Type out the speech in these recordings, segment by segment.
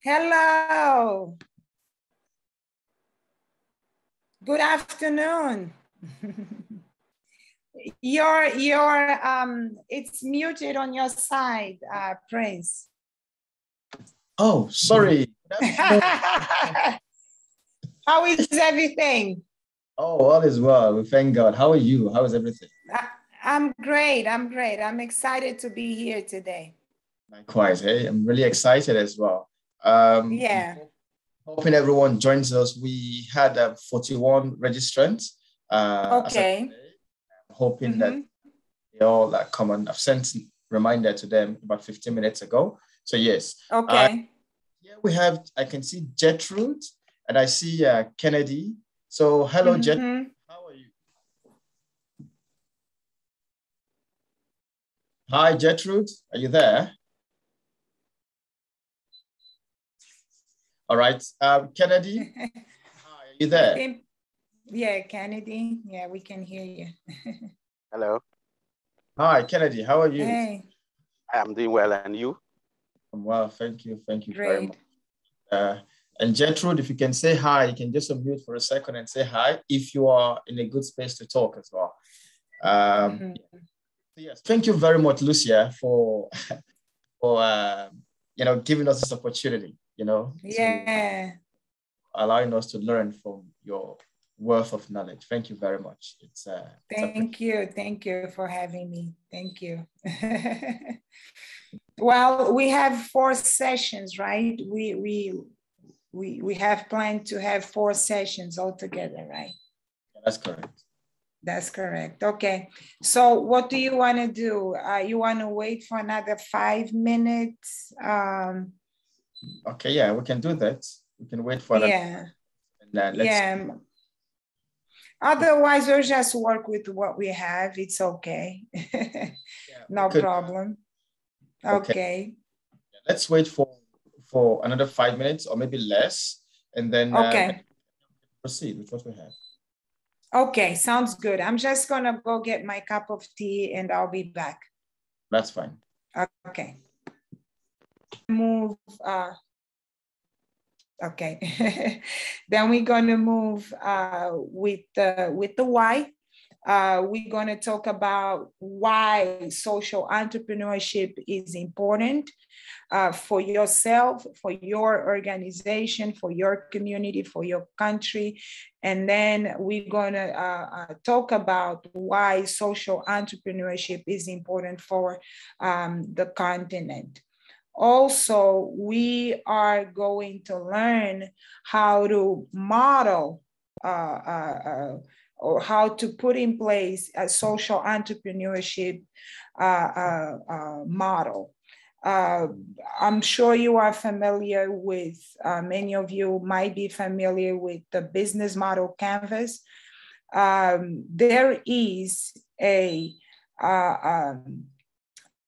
Hello. Good afternoon. your your um it's muted on your side, uh, Prince. Oh, sorry. How is everything? Oh, all is well. We thank God. How are you? How is everything? I'm great. I'm great. I'm excited to be here today. Likewise, hey, I'm really excited as well. Um, yeah. Hoping everyone joins us. We had uh, 41 registrants. Uh, okay. Hoping mm-hmm. that they all uh, come on. I've sent reminder to them about 15 minutes ago. So yes. Okay. yeah, we have. I can see Gertrude, and I see uh, Kennedy. So hello, mm-hmm. Gertrude. How are you? Hi, Gertrude. Are you there? All right. Um, Kennedy, hi, are you there? Yeah, Kennedy. Yeah, we can hear you. Hello. Hi, Kennedy. How are you? Hey. I'm doing well, and you? I'm well. Thank you. Thank you Great. very much. Uh, and Gertrude, if you can say hi, you can just unmute for a second and say hi if you are in a good space to talk as well. Um, mm -hmm. Yes, thank you very much, Lucia, for for uh, you know giving us this opportunity you know, yeah, allowing us to learn from your worth of knowledge. Thank you very much. It's uh, thank it's you, thank you for having me. Thank you. well, we have four sessions, right? We we we we have planned to have four sessions altogether, right? That's correct. That's correct. Okay. So what do you want to do? Uh, you want to wait for another five minutes? Um, Okay, yeah, we can do that. We can wait for that. Yeah. And, uh, yeah. Otherwise, we'll just work with what we have. It's okay. yeah, no could, problem. Okay. okay. Let's wait for for another five minutes or maybe less, and then uh, okay. Uh, proceed with what we have. Okay, sounds good. I'm just gonna go get my cup of tea, and I'll be back. That's fine. Okay move, uh, okay. then we're gonna move uh, with, the, with the why. Uh, we're going to talk about why social entrepreneurship is important uh, for yourself, for your organization, for your community, for your country. And then we're going to uh, uh, talk about why social entrepreneurship is important for um, the continent also we are going to learn how to model uh, uh, uh, or how to put in place a social entrepreneurship uh, uh, uh, model. I'm sure you are familiar with, many of you might be familiar with the business model canvas. Um, there is a, um,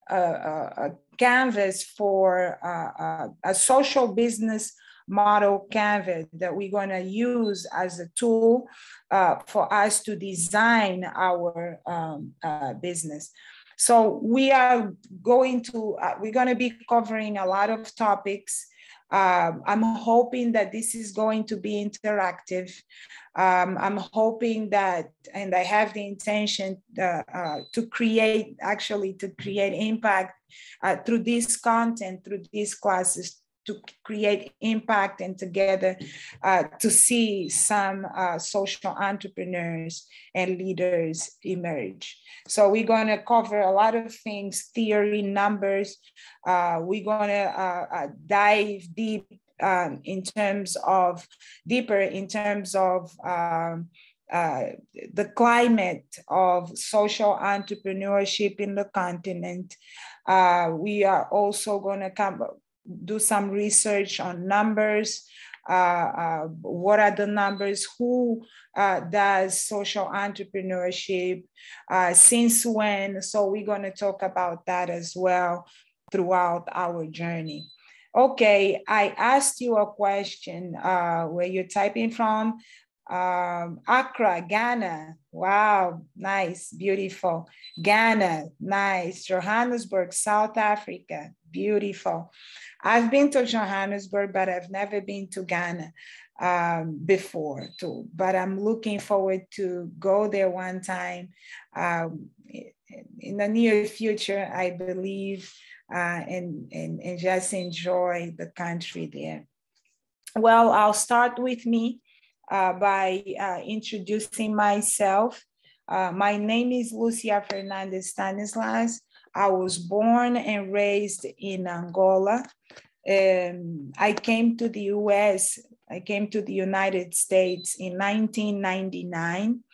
a, a, canvas for uh, uh, a social business model canvas that we're going to use as a tool uh, for us to design our um, uh, business. So we are going to, uh, we're going to be covering a lot of topics. Um, I'm hoping that this is going to be interactive. Um, I'm hoping that, and I have the intention uh, uh, to create, actually to create impact uh, through this content, through these classes, to create impact and together uh, to see some uh, social entrepreneurs and leaders emerge. So we're going to cover a lot of things, theory, numbers. Uh, we're going to uh, uh, dive deep um, in terms of deeper in terms of um, uh, the climate of social entrepreneurship in the continent. Uh, we are also going to come do some research on numbers. Uh, uh, what are the numbers? Who uh, does social entrepreneurship? Uh, since when? So we're going to talk about that as well throughout our journey. Okay, I asked you a question where you're typing from. Um, Accra, Ghana. Wow, nice, beautiful. Ghana, nice. Johannesburg, South Africa, beautiful. I've been to Johannesburg, but I've never been to Ghana um, before too. But I'm looking forward to go there one time um, in the near future, I believe, uh, and, and, and just enjoy the country there. Well, I'll start with me uh, by uh, introducing myself. Uh, my name is Lucia Fernandes Stanislas. I was born and raised in Angola. Um, I came to the US, I came to the United States in 1999.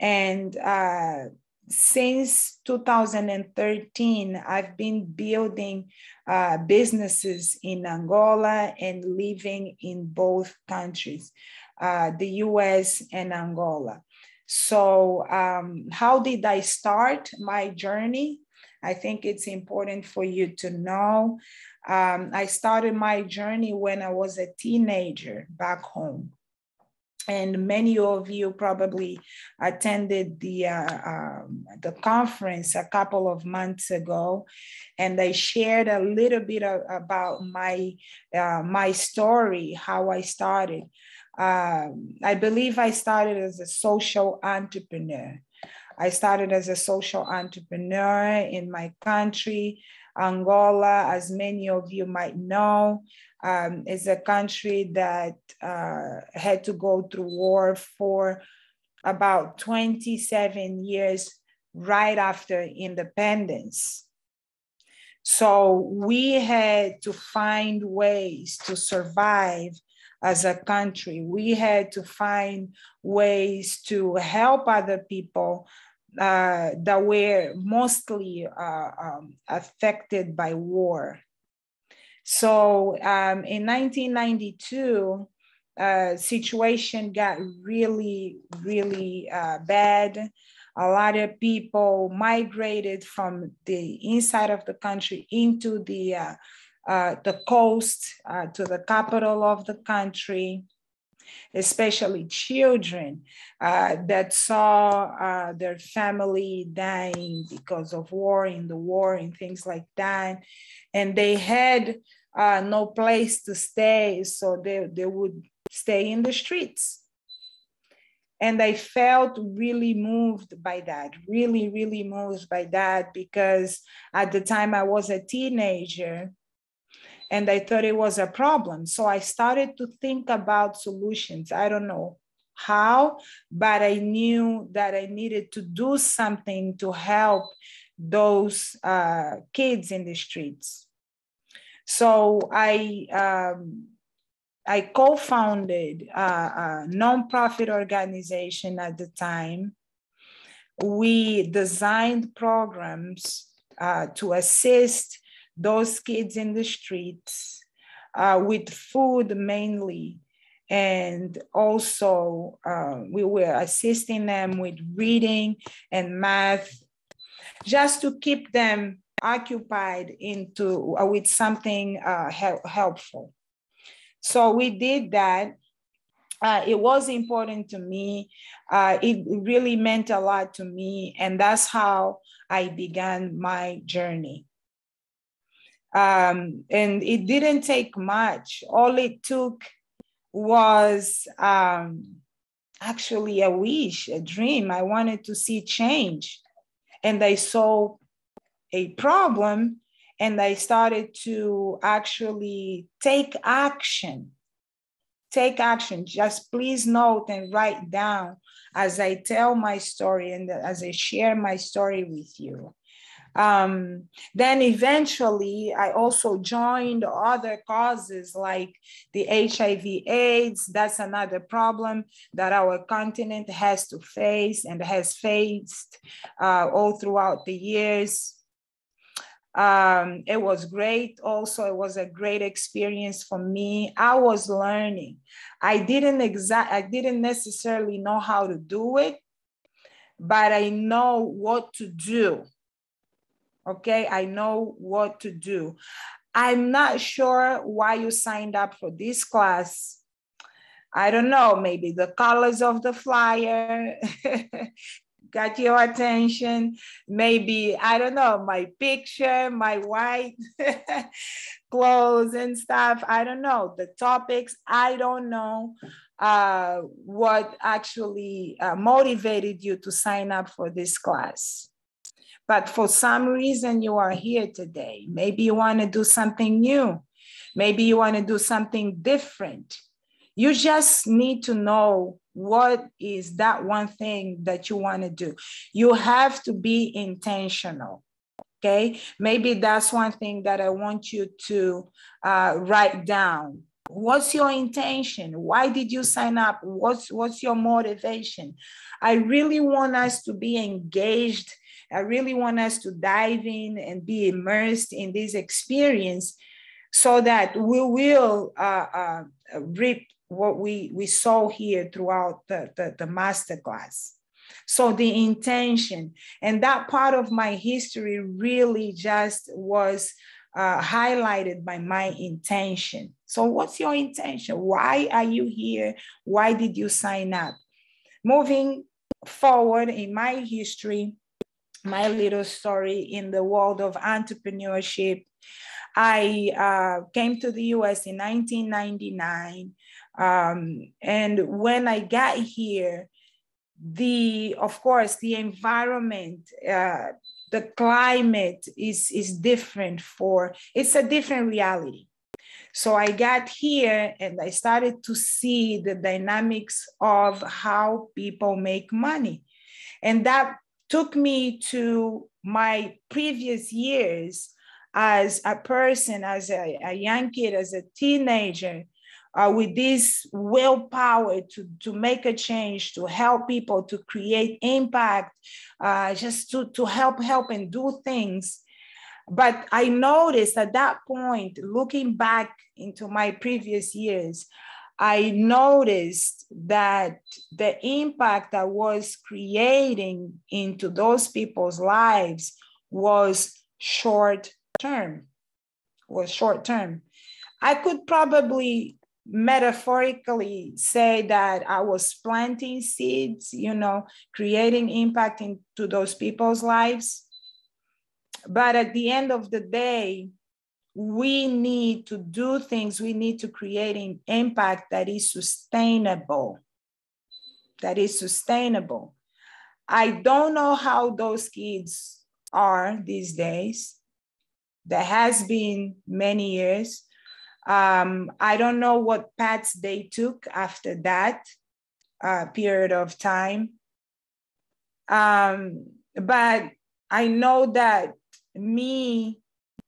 And uh, since 2013, I've been building uh, businesses in Angola and living in both countries, uh, the US and Angola. So, um, how did I start my journey? I think it's important for you to know. Um, I started my journey when I was a teenager back home and many of you probably attended the uh, um, the conference a couple of months ago, and I shared a little bit of, about my uh, my story, how I started. Um, I believe I started as a social entrepreneur. I started as a social entrepreneur in my country, Angola, as many of you might know um, is a country that uh, had to go through war for about 27 years right after independence. So we had to find ways to survive as a country. We had to find ways to help other people uh, that were mostly uh, um, affected by war. So um, in 1992, uh, situation got really, really uh, bad. A lot of people migrated from the inside of the country into the uh, the coast uh, to the capital of the country especially children uh, that saw uh, their family dying because of war in the war and things like that. And they had uh, no place to stay, so they, they would stay in the streets. And I felt really moved by that, really, really moved by that because at the time I was a teenager and I thought it was a problem. So I started to think about solutions. I don't know how, but I knew that I needed to do something to help those uh, kids in the streets. So I um, I co-founded a, a nonprofit organization at the time. We designed programs uh, to assist those kids in the streets uh, with food mainly. And also, uh, we were assisting them with reading and math just to keep them occupied into uh, with something uh, helpful. So we did that. Uh, it was important to me. Uh, it really meant a lot to me. And that's how I began my journey. Um, and it didn't take much. All it took was um, actually a wish, a dream. I wanted to see change. And I saw a problem and I started to actually take action. Take action. Just please note and write down as I tell my story and as I share my story with you. Um, then eventually, I also joined other causes like the HIV AIDS. That's another problem that our continent has to face and has faced uh, all throughout the years. Um, it was great. Also, it was a great experience for me. I was learning. I didn't exact. I didn't necessarily know how to do it, but I know what to do Okay, I know what to do. I'm not sure why you signed up for this class. I don't know, maybe the colors of the flyer got your attention. Maybe, I don't know, my picture, my white clothes and stuff. I don't know. The topics, I don't know uh, what actually uh, motivated you to sign up for this class. But for some reason, you are here today. Maybe you want to do something new. Maybe you want to do something different. You just need to know what is that one thing that you want to do. You have to be intentional. Okay. Maybe that's one thing that I want you to uh, write down. What's your intention? Why did you sign up? What's, what's your motivation? I really want us to be engaged. I really want us to dive in and be immersed in this experience so that we will uh, uh, reap what we, we saw here throughout the, the, the masterclass. So the intention and that part of my history really just was uh, highlighted by my intention. So what's your intention? Why are you here? Why did you sign up? Moving forward in my history, my little story in the world of entrepreneurship, I uh, came to the US in 1999. Um, and when I got here, the of course the environment uh, the climate is is different for it's a different reality so i got here and i started to see the dynamics of how people make money and that took me to my previous years as a person as a, a young kid as a teenager uh, with this willpower to, to make a change, to help people, to create impact, uh, just to, to help, help and do things. But I noticed at that point, looking back into my previous years, I noticed that the impact I was creating into those people's lives was short term, was short term. I could probably metaphorically say that I was planting seeds, you know, creating impact into those people's lives. But at the end of the day, we need to do things, we need to create an impact that is sustainable. That is sustainable. I don't know how those kids are these days. There has been many years um, I don't know what paths they took after that uh, period of time. Um, but I know that me,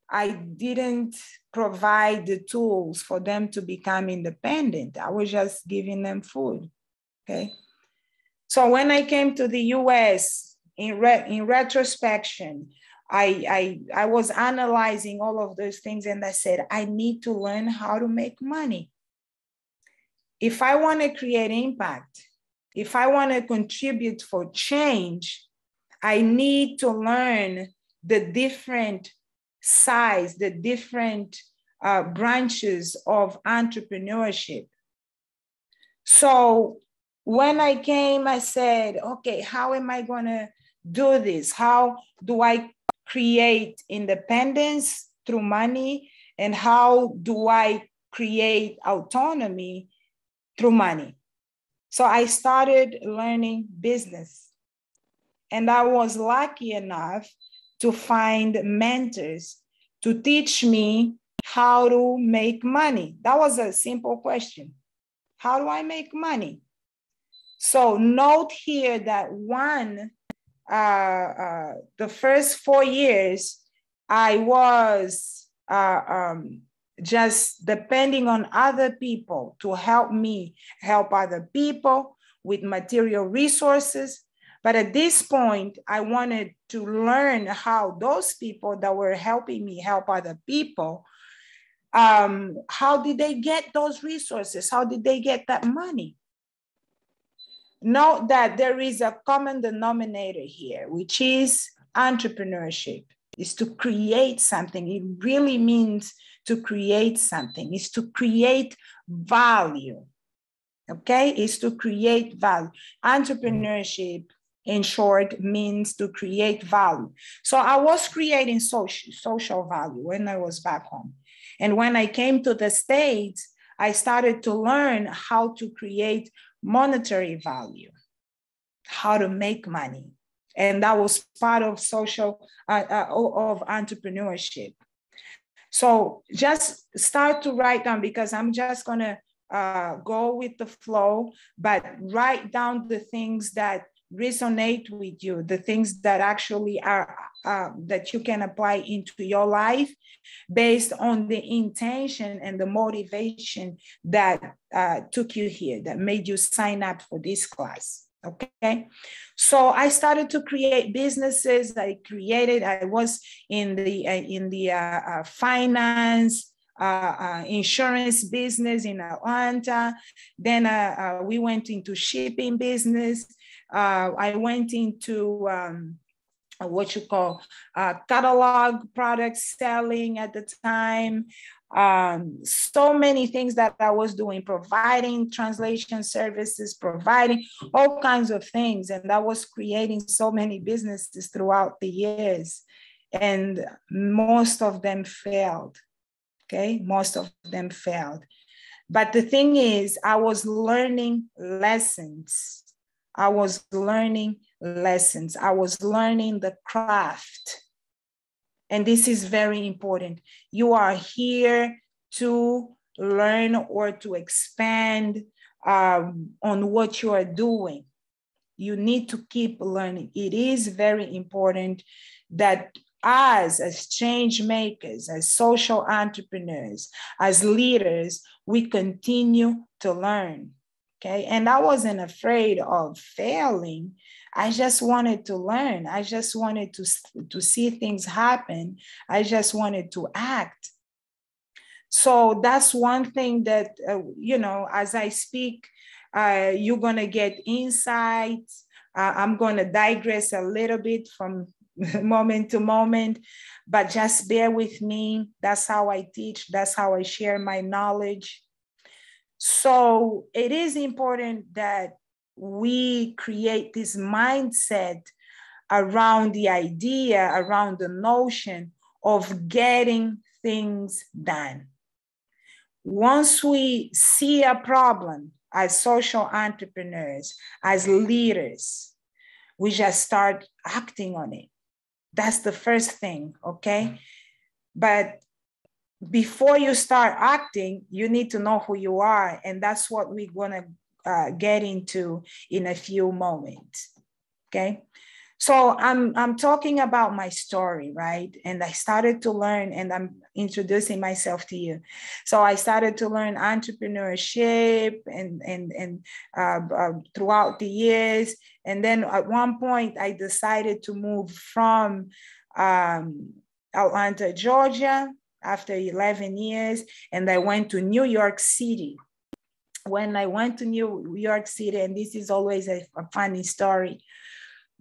I didn't provide the tools for them to become independent. I was just giving them food. Okay. So when I came to the US in, re- in retrospection, I, I, I was analyzing all of those things and I said, I need to learn how to make money. If I want to create impact, if I want to contribute for change, I need to learn the different size, the different uh, branches of entrepreneurship. So when I came, I said, okay, how am I going to do this? How do I create independence through money and how do I create autonomy through money. So I started learning business. And I was lucky enough to find mentors to teach me how to make money. That was a simple question. How do I make money? So note here that one uh, uh, the first four years, I was uh, um, just depending on other people to help me help other people with material resources. But at this point, I wanted to learn how those people that were helping me help other people, um, how did they get those resources? How did they get that money? Note that there is a common denominator here, which is entrepreneurship, is to create something. It really means to create something, is to create value. okay, is to create value. Entrepreneurship, in short, means to create value. So I was creating social, social value when I was back home. And when I came to the States, I started to learn how to create monetary value, how to make money. And that was part of social, uh, uh, of entrepreneurship. So just start to write down because I'm just going to uh, go with the flow, but write down the things that resonate with you, the things that actually are uh, that you can apply into your life based on the intention and the motivation that uh, took you here, that made you sign up for this class. Okay, so I started to create businesses. I created. I was in the uh, in the uh, uh, finance uh, uh, insurance business in Atlanta. Then uh, uh we went into shipping business. Uh, I went into um, what you call uh, catalog product selling at the time. Um, so many things that I was doing, providing translation services, providing all kinds of things. And that was creating so many businesses throughout the years. And most of them failed. Okay, most of them failed. But the thing is, I was learning lessons I was learning lessons. I was learning the craft. And this is very important. You are here to learn or to expand um, on what you are doing. You need to keep learning. It is very important that us, as change makers, as social entrepreneurs, as leaders, we continue to learn. Okay. And I wasn't afraid of failing. I just wanted to learn. I just wanted to, to see things happen. I just wanted to act. So that's one thing that, uh, you know, as I speak, uh, you're going to get insights. Uh, I'm going to digress a little bit from moment to moment, but just bear with me. That's how I teach, that's how I share my knowledge. So it is important that we create this mindset around the idea, around the notion of getting things done. Once we see a problem as social entrepreneurs, as leaders, we just start acting on it. That's the first thing, okay? Mm-hmm. But before you start acting, you need to know who you are. And that's what we're going to uh, get into in a few moments. Okay. So I'm, I'm talking about my story, right? And I started to learn, and I'm introducing myself to you. So I started to learn entrepreneurship and, and, and uh, uh, throughout the years. And then at one point, I decided to move from um, Atlanta, Georgia, after 11 years, and I went to New York City. When I went to New York City, and this is always a, a funny story,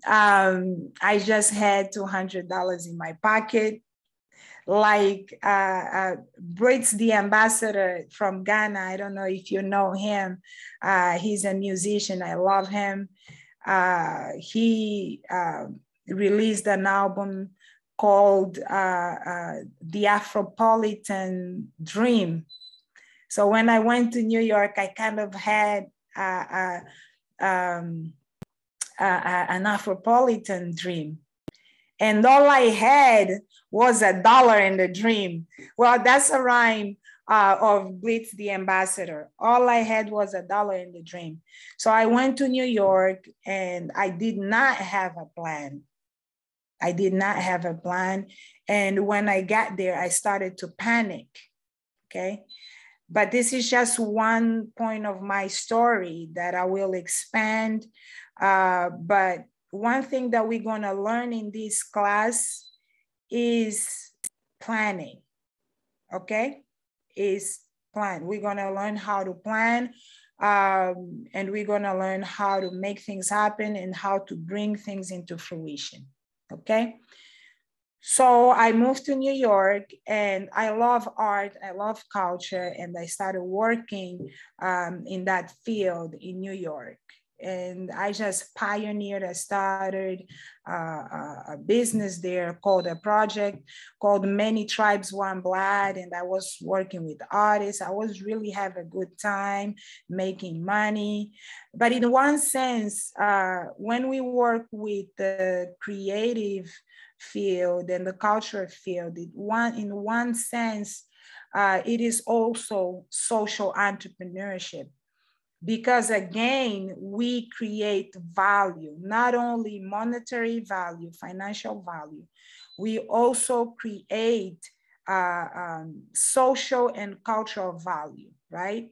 um, I just had $200 in my pocket. Like uh, uh, Blitz, the ambassador from Ghana, I don't know if you know him. Uh, he's a musician, I love him. Uh, he uh, released an album called uh, uh, the Afropolitan Dream. So when I went to New York, I kind of had uh, uh um, an Afropolitan dream. And all I had was a dollar in the dream. Well, that's a rhyme uh, of Blitz the Ambassador. All I had was a dollar in the dream. So I went to New York and I did not have a plan. I did not have a plan. And when I got there, I started to panic. Okay. But this is just one point of my story that I will expand. Uh, but one thing that we're going to learn in this class is planning. Okay. Is plan. We're going to learn how to plan. Um, and we're going to learn how to make things happen and how to bring things into fruition. Okay. So I moved to New York and I love art, I love culture, and I started working um, in that field in New York and I just pioneered. I started uh, a business there called a project called Many Tribes One Blood, and I was working with artists. I was really have a good time making money, but in one sense, uh, when we work with the creative field and the cultural field, it one in one sense. Uh, it is also social entrepreneurship because again, we create value, not only monetary value, financial value, we also create uh, um, social and cultural value, right?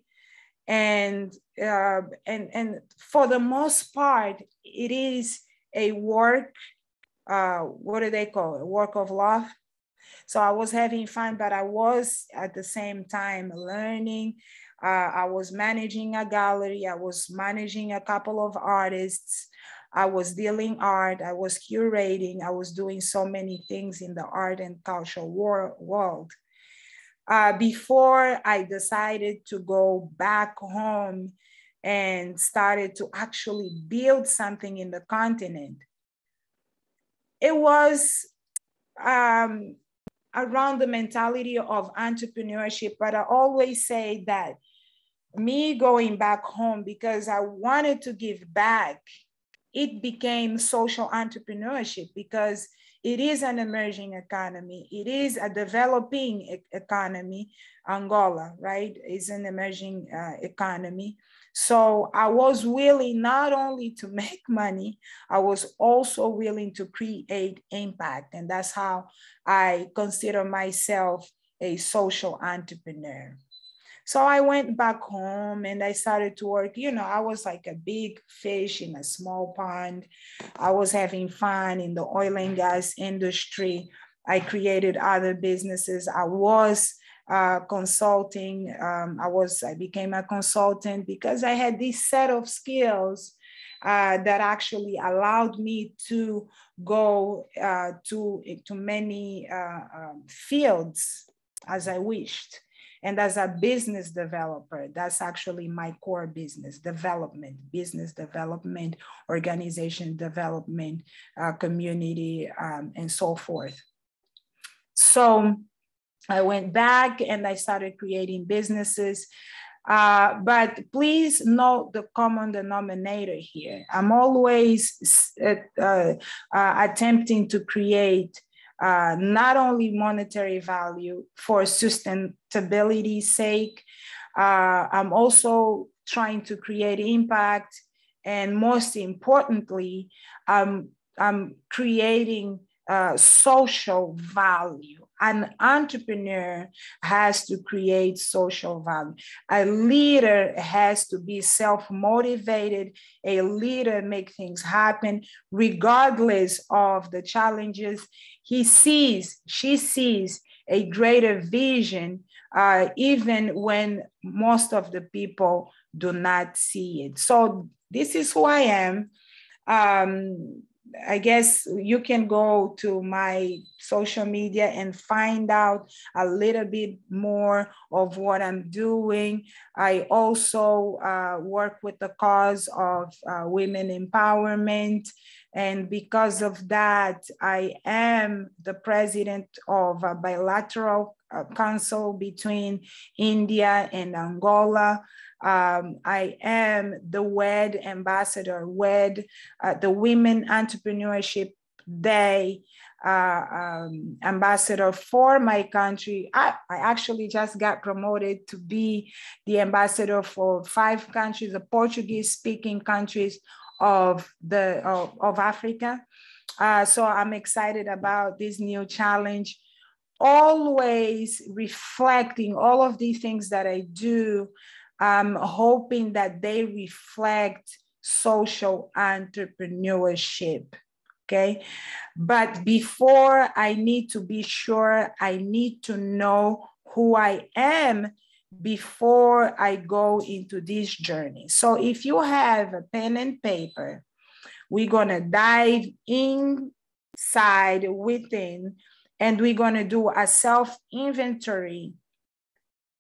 And, uh, and, and for the most part, it is a work, uh, what do they call it? Work of love. So I was having fun, but I was at the same time learning uh, I was managing a gallery. I was managing a couple of artists. I was dealing art. I was curating. I was doing so many things in the art and cultural wor- world. Uh, before I decided to go back home and started to actually build something in the continent, it was um, around the mentality of entrepreneurship. But I always say that me going back home because I wanted to give back, it became social entrepreneurship because it is an emerging economy. It is a developing e- economy. Angola, right, is an emerging uh, economy. So I was willing not only to make money, I was also willing to create impact. And that's how I consider myself a social entrepreneur. So I went back home and I started to work. You know, I was like a big fish in a small pond. I was having fun in the oil and gas industry. I created other businesses. I was uh, consulting. Um, I was I became a consultant because I had this set of skills uh, that actually allowed me to go uh, to to many uh, um, fields as I wished. And as a business developer, that's actually my core business development, business development, organization development, uh, community, um, and so forth. So I went back and I started creating businesses. Uh, but please note the common denominator here. I'm always uh, uh, attempting to create uh, not only monetary value for sustainability's sake, uh, I'm also trying to create impact. And most importantly, um, I'm creating uh, social value. An entrepreneur has to create social value. A leader has to be self motivated. A leader make things happen regardless of the challenges. He sees, she sees a greater vision, uh, even when most of the people do not see it. So this is who I am. Um, I guess you can go to my social media and find out a little bit more of what I'm doing. I also uh, work with the cause of uh, women empowerment. And because of that, I am the president of a bilateral uh, council between India and Angola. Um, I am the WED ambassador, WED, uh, the Women Entrepreneurship Day uh, um, ambassador for my country. I, I actually just got promoted to be the ambassador for five countries, the Portuguese speaking countries of, the, of, of Africa. Uh, so I'm excited about this new challenge always reflecting all of these things that I do I'm hoping that they reflect social entrepreneurship. Okay. But before I need to be sure, I need to know who I am before I go into this journey. So if you have a pen and paper, we're going to dive inside within and we're going to do a self inventory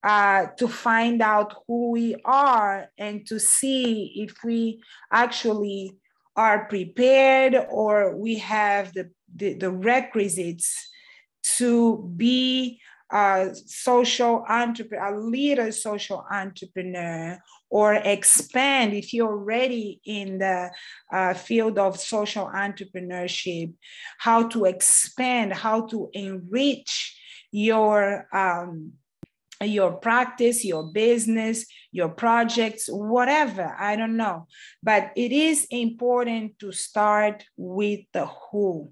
uh, to find out who we are and to see if we actually are prepared or we have the, the, the requisites to be a social entrepreneur, a leader social entrepreneur, or expand if you're already in the uh, field of social entrepreneurship, how to expand, how to enrich your um, your practice, your business, your projects, whatever, I don't know. But it is important to start with the who.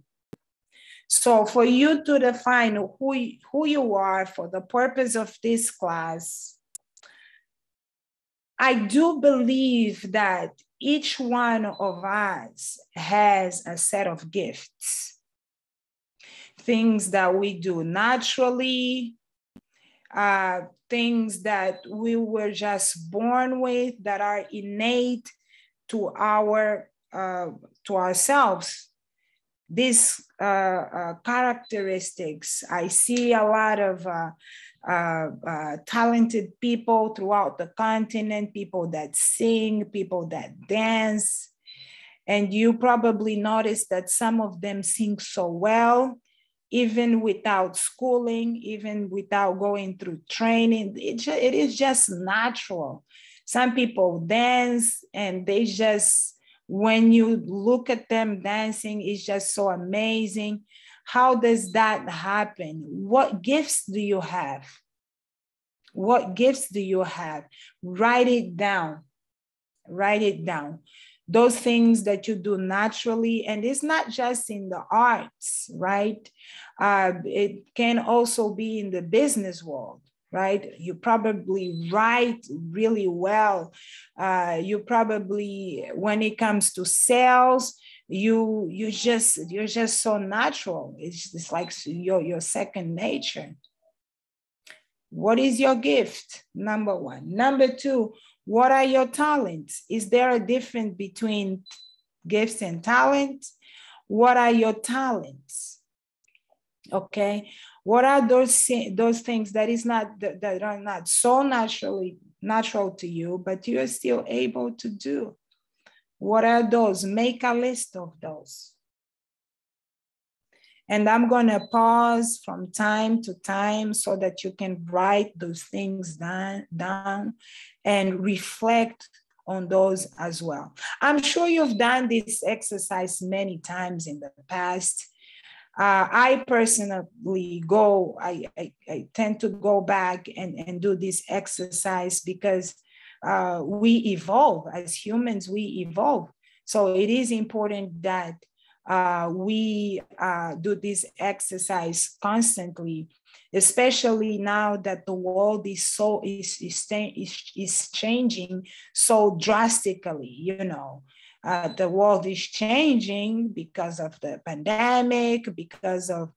So for you to define who, who you are for the purpose of this class, I do believe that each one of us has a set of gifts, things that we do naturally, uh, things that we were just born with that are innate to our uh, to ourselves. These uh, uh, characteristics i see a lot of uh, uh, uh, talented people throughout the continent people that sing people that dance. And you probably notice that some of them sing so well even without schooling, even without going through training. It, it is just natural. Some people dance and they just, when you look at them dancing, it's just so amazing. How does that happen? What gifts do you have? What gifts do you have? Write it down. Write it down those things that you do naturally. And it's not just in the arts, right? Uh, it can also be in the business world right? You probably write really well. Uh, you probably, when it comes to sales, you you just you're just so natural. It's just like your your second nature. What is your gift? Number one. Number two, what are your talents? Is there a difference between gifts and talents? What are your talents? Okay. What are those those things that is not that are not so naturally natural to you, but you're still able to do? What are those? Make a list of those. And I'm going to pause from time to time so that you can write those things down, down and reflect on those as well. I'm sure you've done this exercise many times in the past. Uh, I personally go, I, I, I, tend to go back and, and do this exercise because uh, we evolve as humans, we evolve. So it is important that uh, we uh, do this exercise constantly, especially now that the world is so is is, is, changing so drastically. You know, uh, the world is changing because of the pandemic, because of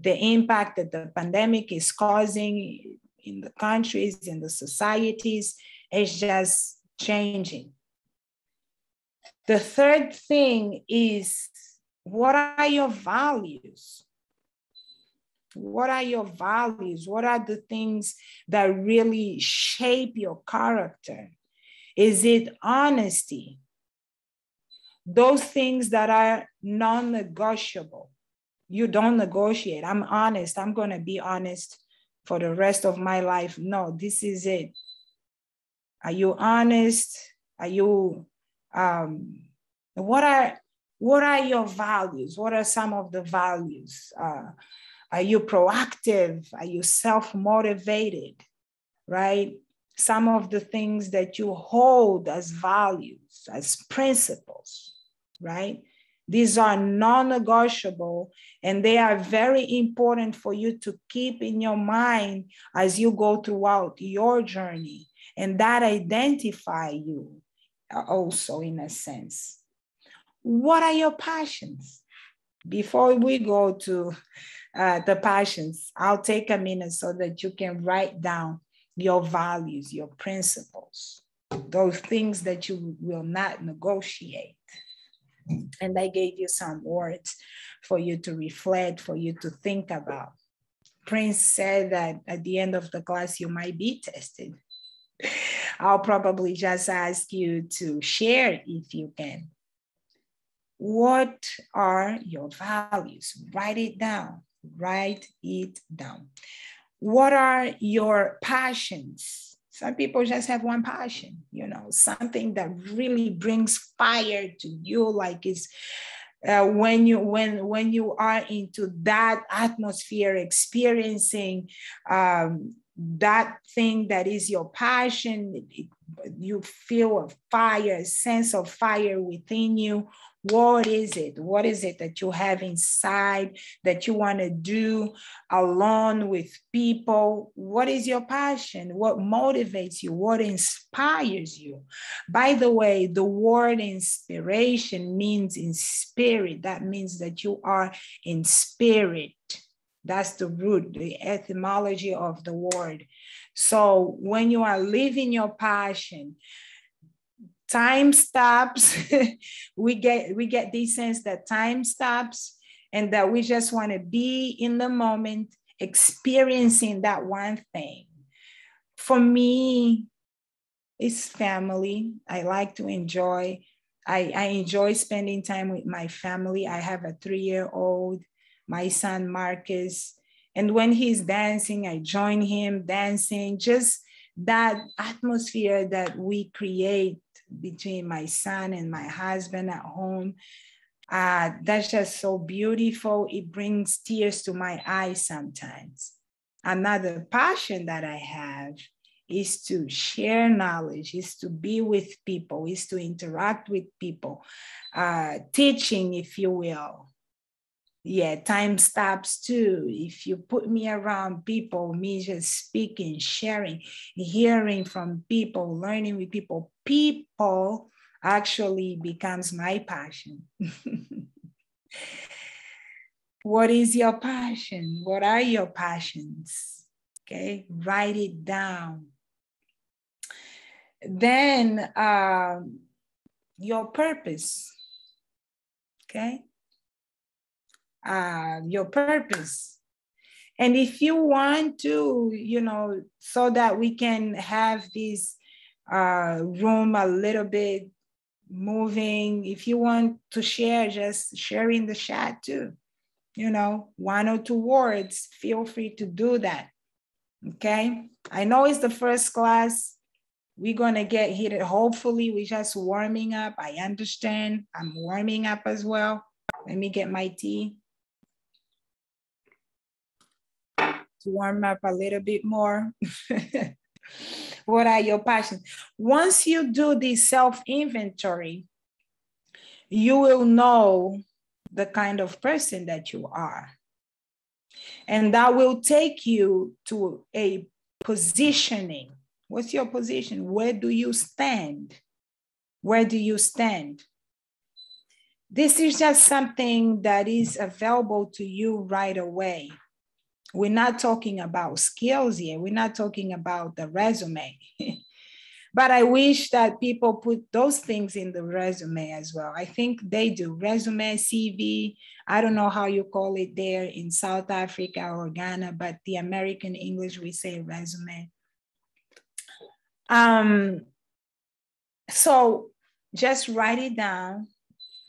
the impact that the pandemic is causing in the countries, in the societies. It's just changing. The third thing is what are your values? What are your values? What are the things that really shape your character? Is it honesty? Those things that are non negotiable. You don't negotiate. I'm honest. I'm going to be honest for the rest of my life. No, this is it. Are you honest? Are you, um, what are, what are your values? What are some of the values? Uh, are you proactive? Are you self motivated? Right? Some of the things that you hold as values, as principles, right? These are non negotiable and they are very important for you to keep in your mind as you go throughout your journey. And that identify you also in a sense. What are your passions? Before we go to uh, the passions, I'll take a minute so that you can write down your values, your principles, those things that you will not negotiate. And I gave you some words for you to reflect, for you to think about. Prince said that at the end of the class, you might be tested. I'll probably just ask you to share if you can. What are your values? Write it down. Write it down. What are your passions? Some people just have one passion, you know, something that really brings fire to you, like it's uh, when you when when you are into that atmosphere experiencing um, that thing that is your passion it, you feel a fire a sense of fire within you what is it? What is it that you have inside that you want to do alone with people? What is your passion? What motivates you? What inspires you? By the way, the word inspiration means in spirit. That means that you are in spirit. That's the root, the etymology of the word. So when you are living your passion, time stops. We get we get this sense that time stops and that we just want to be in the moment experiencing that one thing. For me it's family. I like to enjoy I, I enjoy spending time with my family. I have a three-year-old my son marcus and when he's dancing i join him dancing just that atmosphere that we create between my son and my husband at home. Uh, that's just so beautiful. It brings tears to my eyes sometimes. Another passion that I have is to share knowledge, is to be with people, is to interact with people, uh, teaching, if you will yeah, time stops too. If you put me around people, me just speaking, sharing, hearing from people, learning with people, people actually becomes my passion. what is your passion? What are your passions? Okay, write it down. Then um, your purpose. Okay, uh, your purpose. And if you want to, you know, so that we can have this uh, room a little bit moving, if you want to share, just share in the chat too. You know, one or two words, feel free to do that. Okay. I know it's the first class. We're going to get heated. Hopefully, we're just warming up. I understand. I'm warming up as well. Let me get my tea. to warm up a little bit more. what are your passions? Once you do this self inventory, you will know the kind of person that you are. And that will take you to a positioning. What's your position? Where do you stand? Where do you stand? This is just something that is available to you right away. We're not talking about skills here. We're not talking about the resume. but I wish that people put those things in the resume as well. I think they do resume, CV. I don't know how you call it there in South Africa or Ghana, but the American English, we say resume. Um, so just write it down,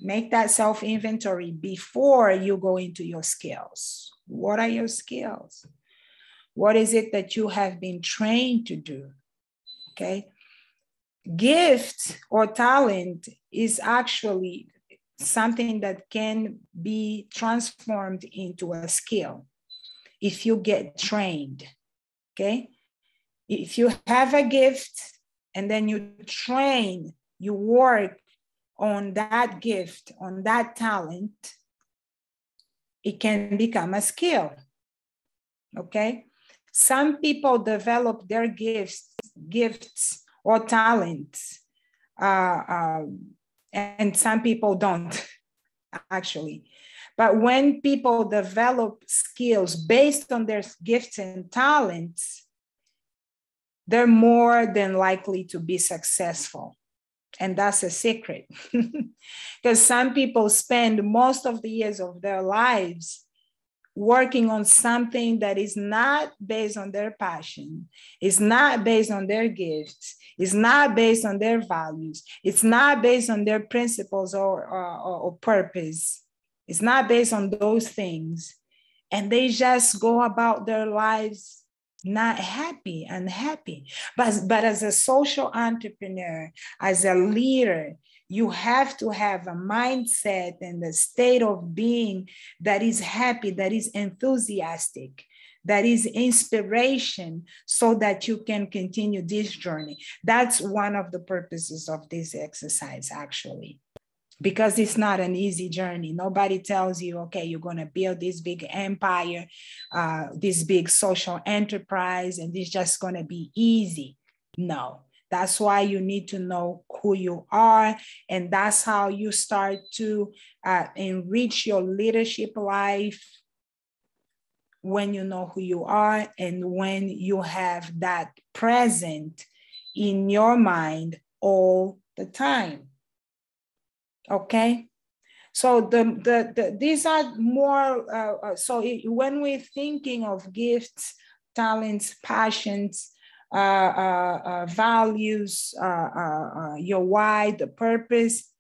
make that self inventory before you go into your skills. What are your skills? What is it that you have been trained to do? Okay. Gift or talent is actually something that can be transformed into a skill if you get trained. Okay. If you have a gift and then you train, you work on that gift, on that talent, it can become a skill. Okay. Some people develop their gifts, gifts or talents, uh, uh, and some people don't, actually. But when people develop skills based on their gifts and talents, they're more than likely to be successful. And that's a secret. Because some people spend most of the years of their lives working on something that is not based on their passion, it's not based on their gifts, it's not based on their values, it's not based on their principles or, or, or purpose, it's not based on those things. And they just go about their lives not happy, unhappy. But, but as a social entrepreneur, as a leader, you have to have a mindset and a state of being that is happy, that is enthusiastic, that is inspiration, so that you can continue this journey. That's one of the purposes of this exercise, actually. Because it's not an easy journey. Nobody tells you, okay, you're going to build this big empire, uh, this big social enterprise, and it's just going to be easy. No, that's why you need to know who you are. And that's how you start to uh, enrich your leadership life when you know who you are and when you have that present in your mind all the time. Okay. So the, the, the these are more, uh, uh so it, when we're thinking of gifts, talents, passions, uh, uh, uh, values, your why, the purpose.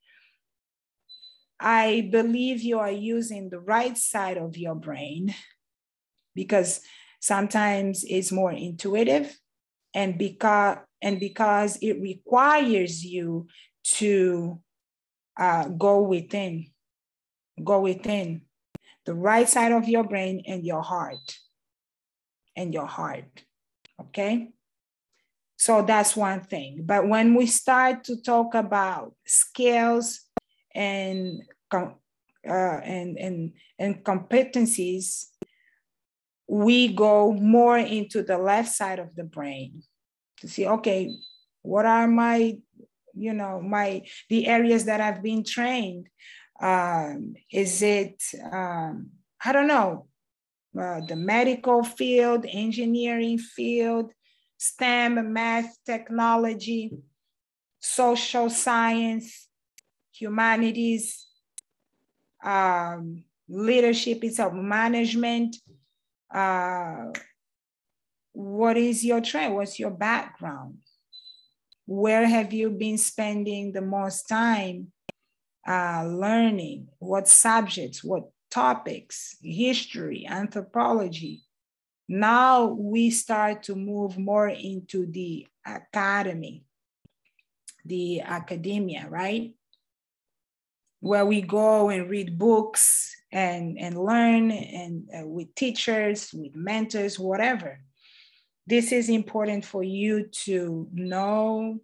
I believe you are using the right side of your brain because sometimes it's more intuitive and because and because it requires you to uh, go within go within the right side of your brain and your heart and your heart okay so that's one thing. But when we start to talk about skills and uh, and and and competencies, we go more into the left side of the brain to see. Okay, what are my, you know, my the areas that I've been trained? Um, is it um, I don't know, uh, the medical field, engineering field, STEM, math, technology, social science, humanities, um, leadership itself, management. Uh, what is your trend? What's your background? Where have you been spending the most time uh, learning? What subjects? What topics? History, anthropology, now we start to move more into the academy, the academia, right? Where we go and read books and, and learn and uh, with teachers, with mentors, whatever. This is important for you to know,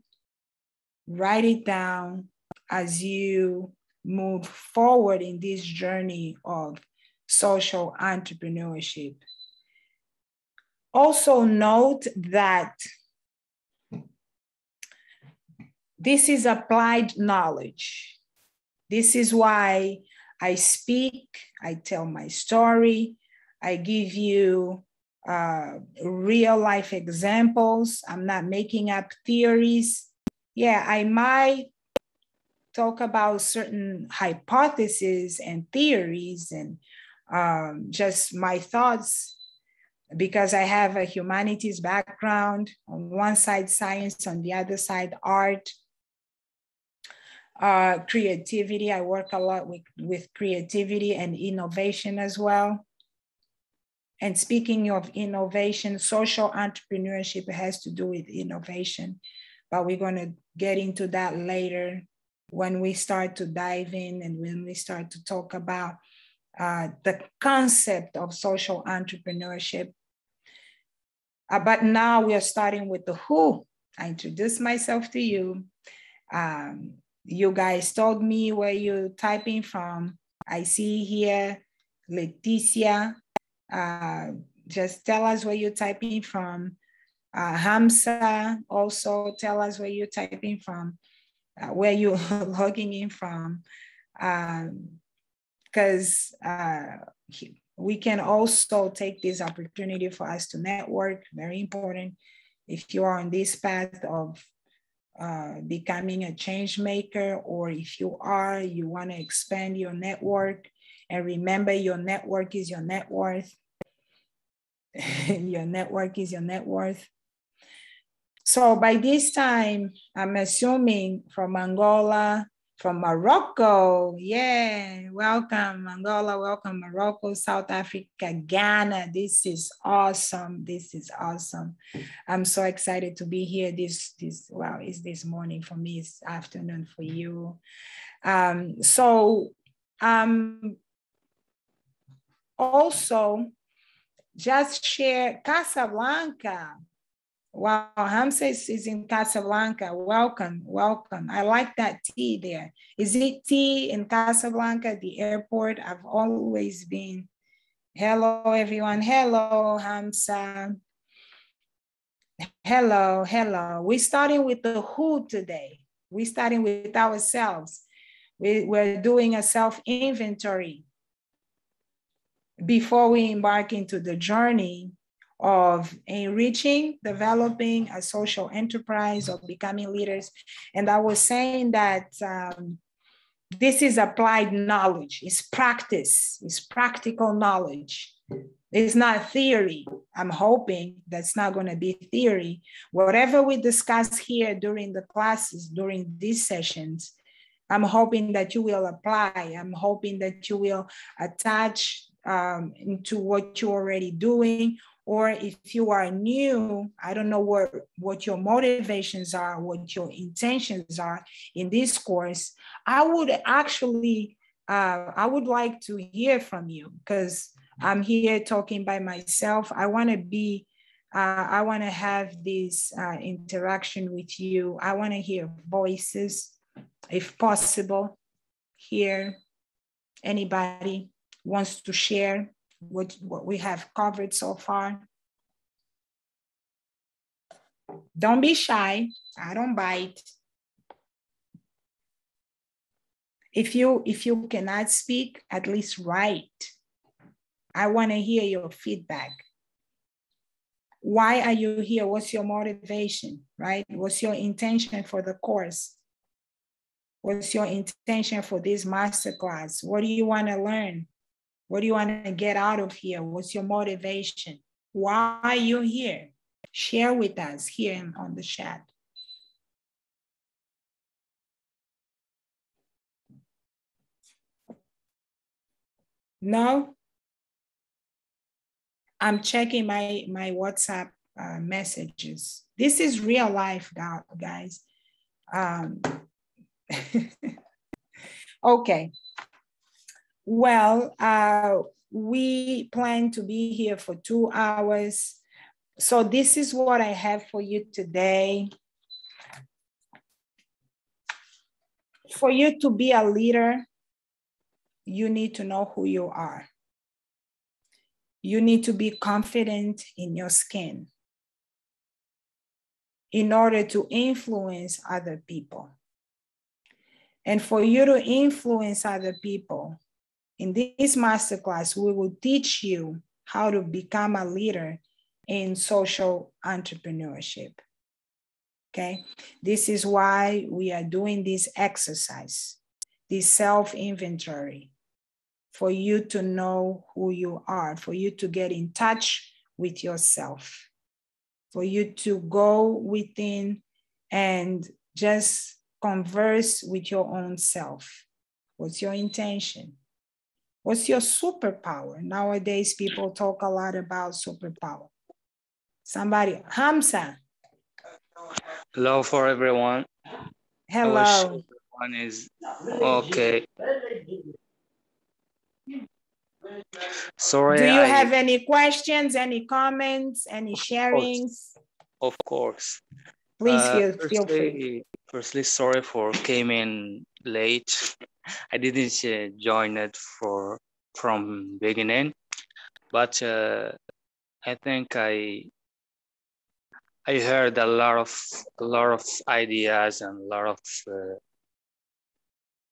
write it down as you move forward in this journey of social entrepreneurship also note that this is applied knowledge. This is why I speak, I tell my story, I give you uh, real life examples. I'm not making up theories. Yeah, I might talk about certain hypotheses and theories and um, just my thoughts because I have a humanities background, on one side science, on the other side art, uh, creativity. I work a lot with, with creativity and innovation as well. And speaking of innovation, social entrepreneurship has to do with innovation, but we're going to get into that later when we start to dive in and when we start to talk about uh, the concept of social entrepreneurship uh, but now we are starting with the who. I introduced myself to you. Um, you guys told me where you're typing from. I see here Leticia. Uh, just tell us where you're typing from. Uh, Hamza, also tell us where you're typing from, uh, where you're logging in from. Because um, uh, we can also take this opportunity for us to network, very important. If you are on this path of uh, becoming a change maker, or if you are, you want to expand your network. And remember, your network is your net worth. your network is your net worth. So by this time, I'm assuming from Angola, from Morocco. Yeah, welcome Angola, welcome Morocco, South Africa, Ghana. This is awesome. This is awesome. I'm so excited to be here. This this well, it's this morning for me. It's afternoon for you. Um, so um, also just share Casablanca. Wow, Hamza is in Casablanca. Welcome, welcome. I like that tea there. Is it tea in Casablanca, the airport? I've always been. Hello, everyone. Hello, Hamza. Hello, hello. We're starting with the who today. We're starting with ourselves. We, we're doing a self inventory before we embark into the journey of enriching, developing a social enterprise, of becoming leaders. And I was saying that um, this is applied knowledge, it's practice, it's practical knowledge. It's not theory. I'm hoping that's not going to be theory. Whatever we discuss here during the classes, during these sessions, I'm hoping that you will apply. I'm hoping that you will attach um, into what you're already doing or if you are new i don't know what what your motivations are what your intentions are in this course i would actually uh, i would like to hear from you because i'm here talking by myself. I want to be uh, i want to have this uh, interaction with you. I want to hear voices if possible here. Anybody wants to share what, what we have covered so far. Don't be shy. I don't bite. If you if you cannot speak, at least write. I want to hear your feedback. Why are you here? What's your motivation, right? What's your intention for the course? What's your intention for this masterclass? What do you want to learn? What do you want to get out of here? What's your motivation? Why are you here? Share with us here on the chat. No? I'm checking my, my WhatsApp uh, messages. This is real life, guys. Um, okay. Well, uh, we plan to be here for two hours. So this is what I have for you today. For you to be a leader, you need to know who you are. You need to be confident in your skin in order to influence other people. And for you to influence other people, in this masterclass, we will teach you how to become a leader in social entrepreneurship. Okay, this is why we are doing this exercise, this self inventory, for you to know who you are, for you to get in touch with yourself, for you to go within and just converse with your own self. What's your intention? What's your superpower? Nowadays, people talk a lot about superpower. Somebody, Hamza. Hello for everyone. Hello. One is okay. Sorry. Do you I, have any questions, any comments, any sharings? Of course. Please uh, feel, firstly, feel free. Firstly, sorry for came in late. I didn't uh, join it for from beginning, but uh, I think I I heard a lot of a lot of ideas and a lot of uh,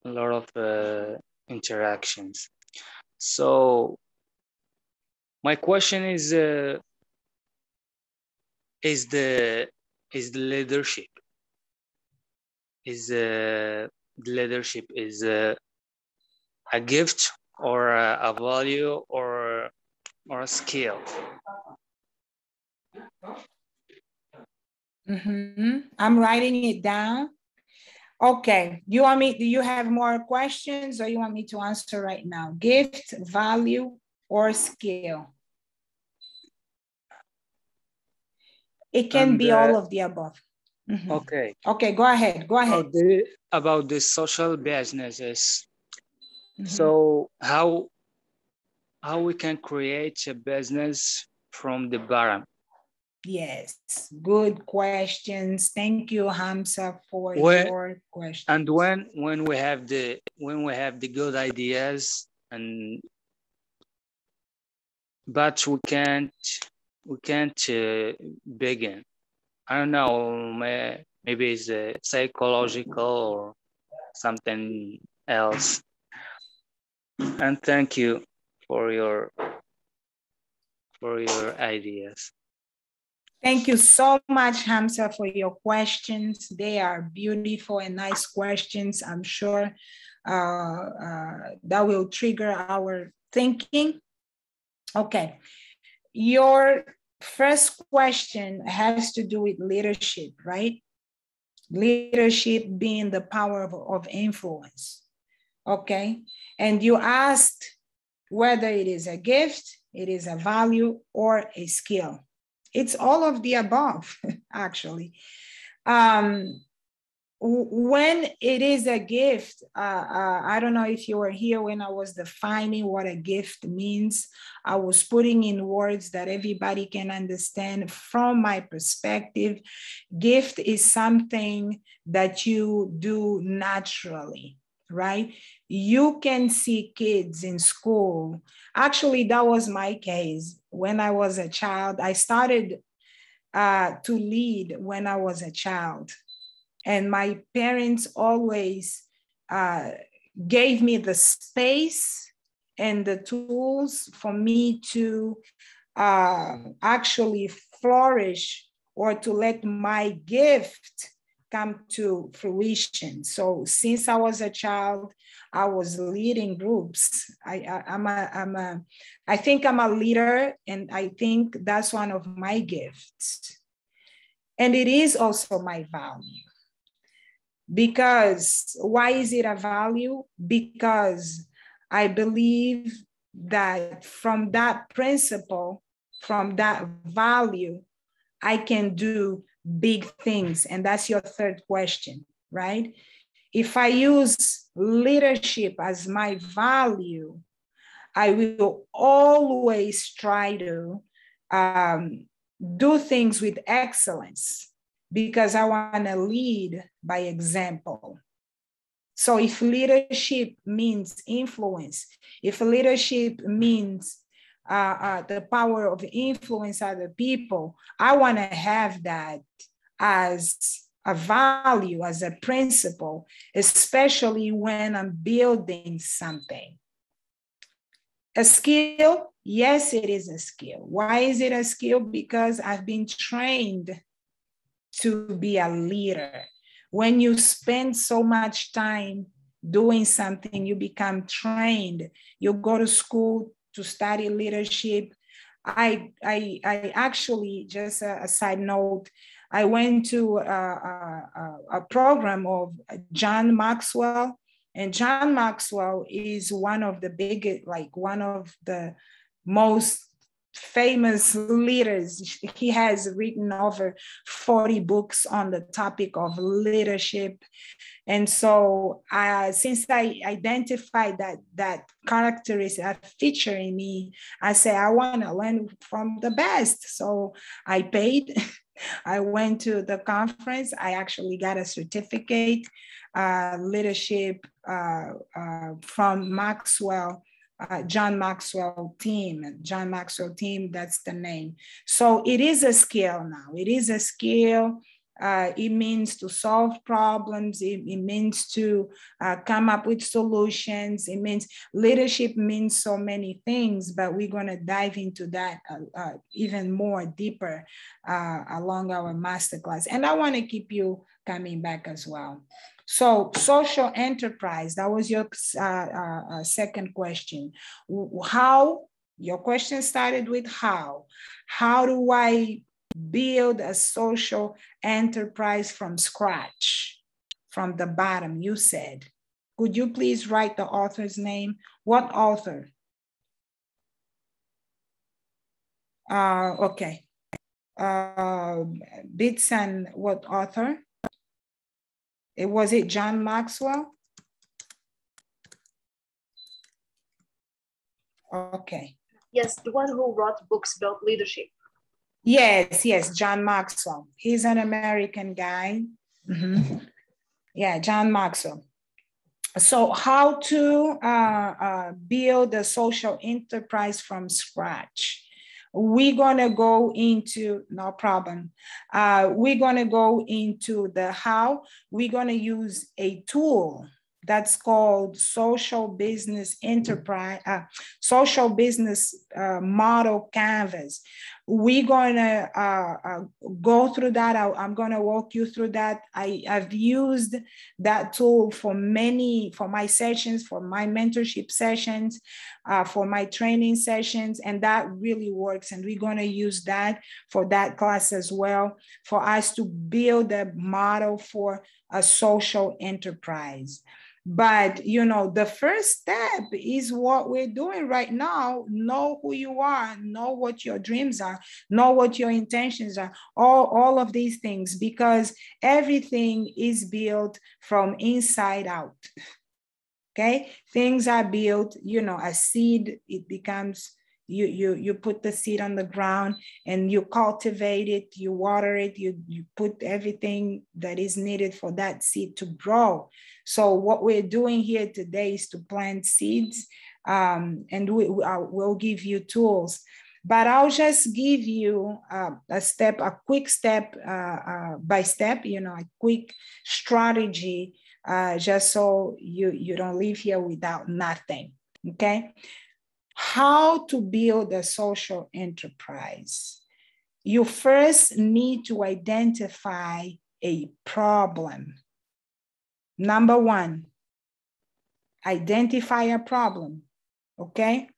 a lot of uh, interactions. So my question is uh, is the is the leadership is uh, leadership is uh, a gift or a, a value or or a skill? Mm -hmm. I'm writing it down. Okay, you want me, do you have more questions or you want me to answer right now? Gift, value, or skill? It can and, be uh, all of the above. Mm -hmm. Okay. Okay, go ahead, go ahead. About the, about the social businesses. Mm -hmm. So how, how we can create a business from the bottom? Yes, good questions. Thank you, Hamza, for when, your question. And when when we have the when we have the good ideas and but we can't we can't uh, begin. I don't know. Maybe it's uh, psychological or something else. And thank you for your for your ideas. Thank you so much, Hamza, for your questions. They are beautiful and nice questions. I'm sure uh, uh, that will trigger our thinking. Okay, your first question has to do with leadership, right? Leadership being the power of, of influence, okay? And you asked whether it is a gift, it is a value, or a skill. It's all of the above, actually. Um, when it is a gift, uh, uh, I don't know if you were here when I was defining what a gift means. I was putting in words that everybody can understand from my perspective. Gift is something that you do naturally, right? You can see kids in school. Actually, that was my case when I was a child. I started uh, to lead when I was a child. And my parents always uh, gave me the space and the tools for me to uh, actually flourish or to let my gift come to fruition. So since I was a child, I was leading groups. I, I, am a, I'm a, I think I'm a leader, and I think that's one of my gifts. And it is also my value. Because why is it a value? Because I believe that from that principle, from that value, I can do big things. And that's your third question, right? If I use leadership as my value, I will always try to um, do things with excellence because I want to lead by example. So if leadership means influence, if leadership means uh, uh, the power of influence other people, I want to have that as a value, as a principle, especially when I'm building something. A skill, yes, it is a skill. Why is it a skill? Because I've been trained to be a leader. When you spend so much time doing something, you become trained. You go to school to study leadership. I, I, I actually, just a, a side note, I went to a, a, a program of John Maxwell, and John Maxwell is one of the biggest, like one of the most famous leaders. He has written over 40 books on the topic of leadership. And so uh, since I identified that that character is a feature in me, I say I want to learn from the best. So I paid I went to the conference. I actually got a certificate, uh, leadership uh, uh, from Maxwell, uh, John Maxwell team. John Maxwell team, that's the name. So it is a skill now. It is a skill uh, it means to solve problems. It, it means to uh, come up with solutions. It means leadership means so many things, but we're going to dive into that uh, uh even more deeper uh, along our masterclass. And I want to keep you coming back as well. So social enterprise, that was your uh, uh, uh second question. How, your question started with how. How do I build a social enterprise from scratch, from the bottom, you said. Could you please write the author's name? What author? Uh, okay. Uh, Blitz and what author? It was it John Maxwell? Okay. Yes, the one who wrote books about leadership. Yes, yes, John Maxwell. He's an American guy. Mm-hmm. Yeah, John Maxwell. So, how to uh, uh, build a social enterprise from scratch? We're gonna go into no problem. Uh, we're gonna go into the how. We're gonna use a tool that's called social business enterprise, uh, social business uh, model canvas. We're gonna uh, uh go through that. I, am gonna walk you through that. I, I've used that tool for many, for my sessions, for my mentorship sessions, uh, for my training sessions, and that really works. And we're gonna use that for that class as well, for us to build a model for a social enterprise. But you know, the first step is what we're doing right now. Know who you are, know what your dreams are, know what your intentions are, all, all of these things, because everything is built from inside out. Okay, things are built, you know, a seed, it becomes you you you put the seed on the ground and you cultivate it you water it you you put everything that is needed for that seed to grow so what we're doing here today is to plant seeds um, and we, will give you tools but I'll just give you uh, a step, a quick step uh, uh, by step, you know, a quick strategy, uh, just so you, you don't leave here without nothing, okay? How to build a social enterprise. You first need to identify a problem. Number one, identify a problem. Okay.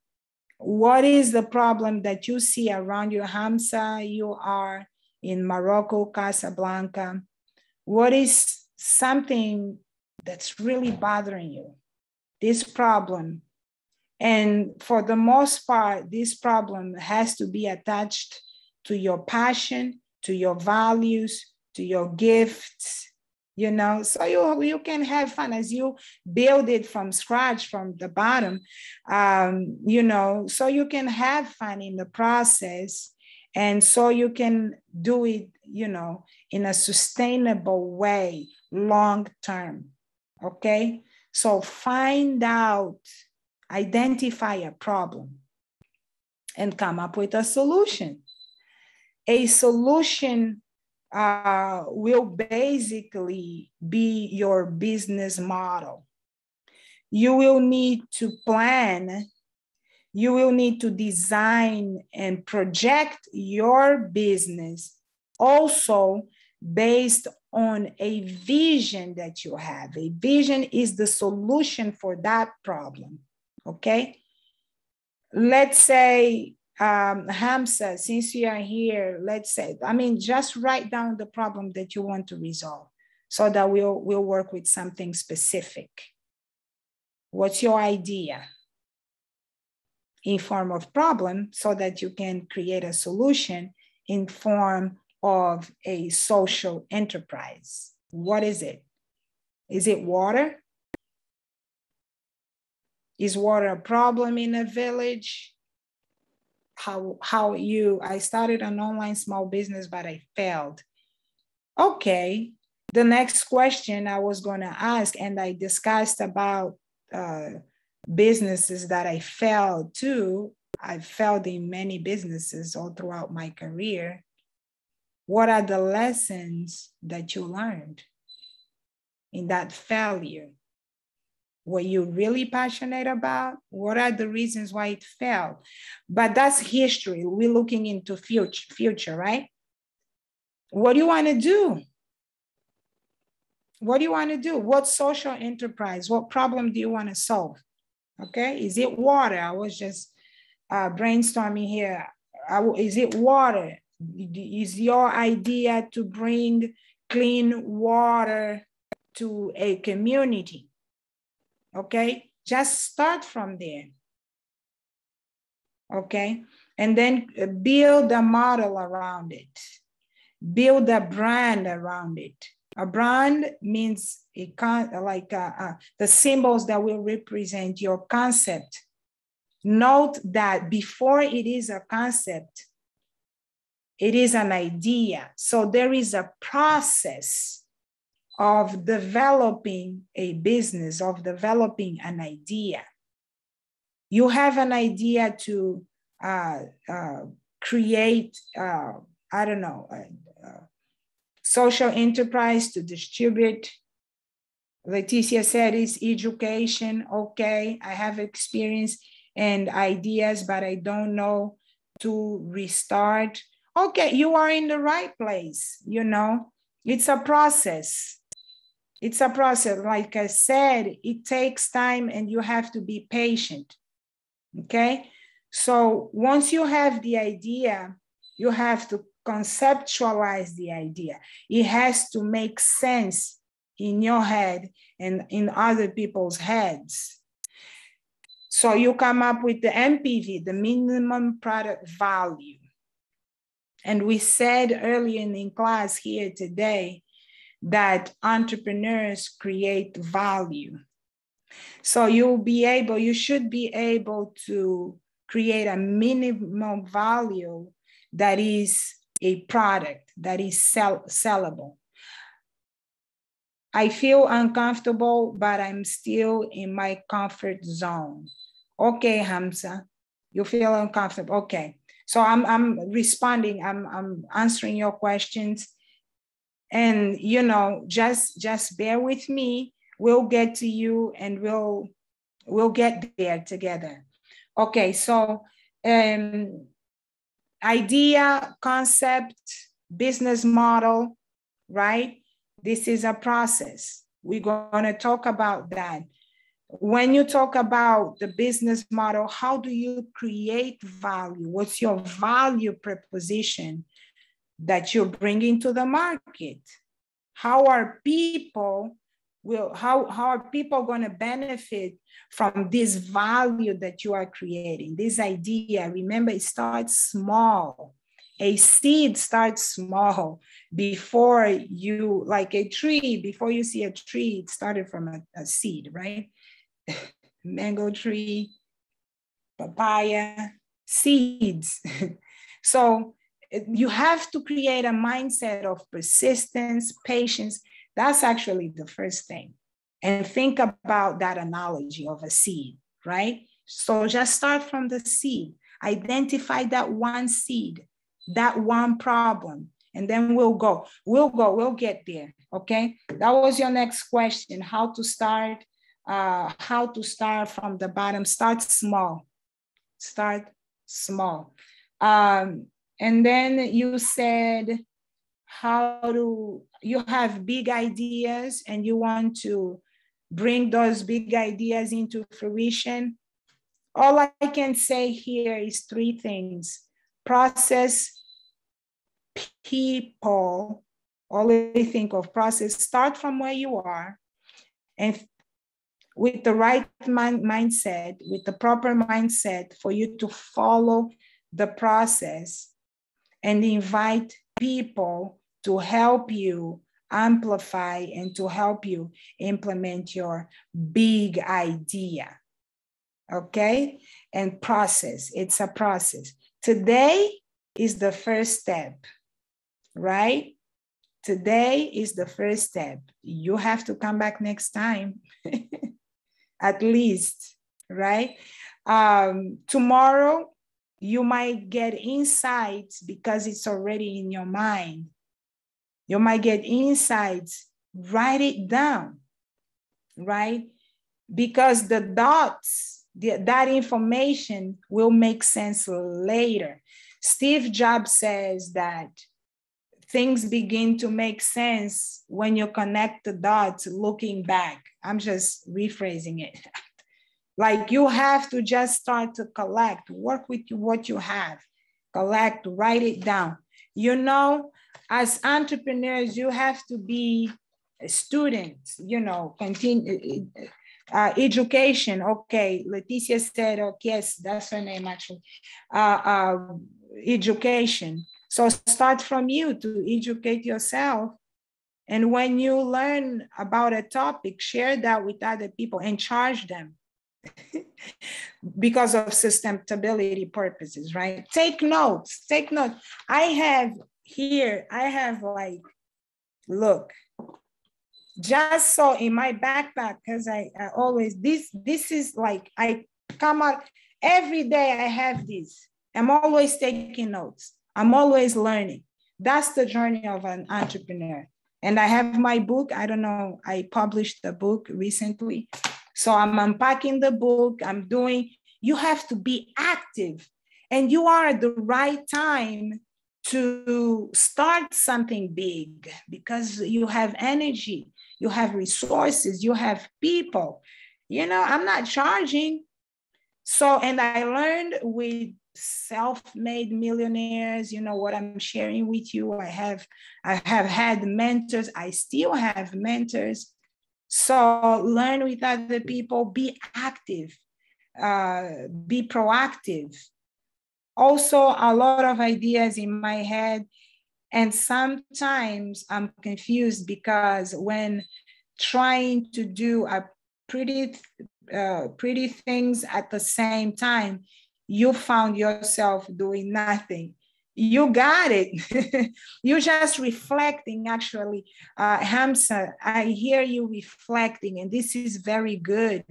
What is the problem that you see around you? Hamza, you are in Morocco, Casablanca. What is something that's really bothering you? This problem and for the most part, this problem has to be attached to your passion, to your values, to your gifts, you know? So you you can have fun as you build it from scratch from the bottom um, you know? So you can have fun in the process and so you can do it you know in a sustainable way long term okay? So find out identify a problem, and come up with a solution. A solution uh, will basically be your business model. You will need to plan, you will need to design and project your business also based on a vision that you have. A vision is the solution for that problem okay? Let's say, um, Hamza, since you are here, let's say, I mean, just write down the problem that you want to resolve so that we'll, we'll work with something specific. What's your idea? In form of problem so that you can create a solution in form of a social enterprise. What is it? Is it water? Is water a problem in a village? How, how you, I started an online small business, but I failed. Okay, the next question I was going to ask, and I discussed about uh, businesses that I failed too. I failed in many businesses all throughout my career. What are the lessons that you learned in that failure? Were you really passionate about? What are the reasons why it failed? But that's history. We're looking into future, future, right? What do you want to do? what do you want to do? What social enterprise? What problem do you want to solve? Okay, is it water? I was just uh, brainstorming here. is it water? Is your idea to bring clean water to a community? Okay, just start from there. Okay, and then build a model around it, build a brand around it. A brand means a con like uh, uh, the symbols that will represent your concept. Note that before it is a concept, it is an idea. So there is a process of developing a business, of developing an idea. You have an idea to uh, uh, create, uh, I don't know, social enterprise to distribute. Leticia said it's education. Okay, I have experience and ideas, but I don't know to restart. Okay, you are in the right place. You know, it's a process. It's a process. Like I said, it takes time and you have to be patient. Okay, so once you have the idea, you have to conceptualize the idea. It has to make sense in your head and in other people's heads. So you come up with the MPV, the minimum product value. And we said earlier in class here today that entrepreneurs create value. So you'll be able, you should be able to create a minimum value that is a product that is sell- sellable. I feel uncomfortable, but I'm still in my comfort zone. Okay, Hamza, you feel uncomfortable. Okay. So I'm, I'm responding, I'm, I'm answering your questions. And you know, just just bear with me. We'll get to you and we'll we'll get there together. Okay, so um idea, concept, business model, right? This is a process. We're going to talk about that. When you talk about the business model, how do you create value? What's your value proposition that you're bringing to the market? How are people will how, how are people going to benefit from this value that you are creating this idea? Remember it starts small. A seed starts small before you like a tree before you see a tree it started from a, a seed right? Mango tree papaya seeds. So you have to create a mindset of persistence patience that's actually the first thing. And think about that analogy of a seed, right? So just start from the seed, identify that one seed, that one problem, and then we'll go. We'll go, we'll get there. Okay. That was your next question how to start. Uh, how to start from the bottom. Start small. Start small. Um, and then you said how do you have big ideas and you want to bring those big ideas into fruition? All i can say here is three things. Process people. Always think of process start from where you are and with the right mind, mindset with the proper mindset for you to follow the process and invite people to help you amplify and to help you implement your big idea. Okay? And process. It's a process. Today is the first step, right? Today is the first step. You have to come back next time, at least, right? Um, tomorrow, you might get insights because it's already in your mind you might get insights. Write it down, right? Because the dots, the, that information will make sense later. Steve Jobs says that things begin to make sense when you connect the dots looking back. I'm just rephrasing it. like you have to just start to collect, work with what you have, collect, write it down. You know, as entrepreneurs, you have to be students, you know, continue uh, education. Okay, Leticia said, oh, yes, that's her name actually. Uh, uh, education. So start from you to educate yourself. And when you learn about a topic, share that with other people and charge them because of sustainability purposes, right? Take notes, take notes. I have here, I have like, look, just so in my backpack, because I, I always, this, this is like, I come out every day I have this. I'm always taking notes. I'm always learning. That's the journey of an entrepreneur. And I have my book. I don't know, I published the book recently. So I'm unpacking the book. I'm doing, you have to be active. And you are at the right time to start something big because you have energy, you have resources, you have people. You know, I'm not charging. So, and I learned with self-made millionaires you know what i'm sharing with you i have i have had mentors i still have mentors so learn with other people be active uh, be proactive. Also a lot of ideas in my head and sometimes i'm confused because when trying to do a pretty uh, pretty things at the same time you found yourself doing nothing you got it. You're just reflecting actually. Uh, hamza i hear you reflecting and this is very good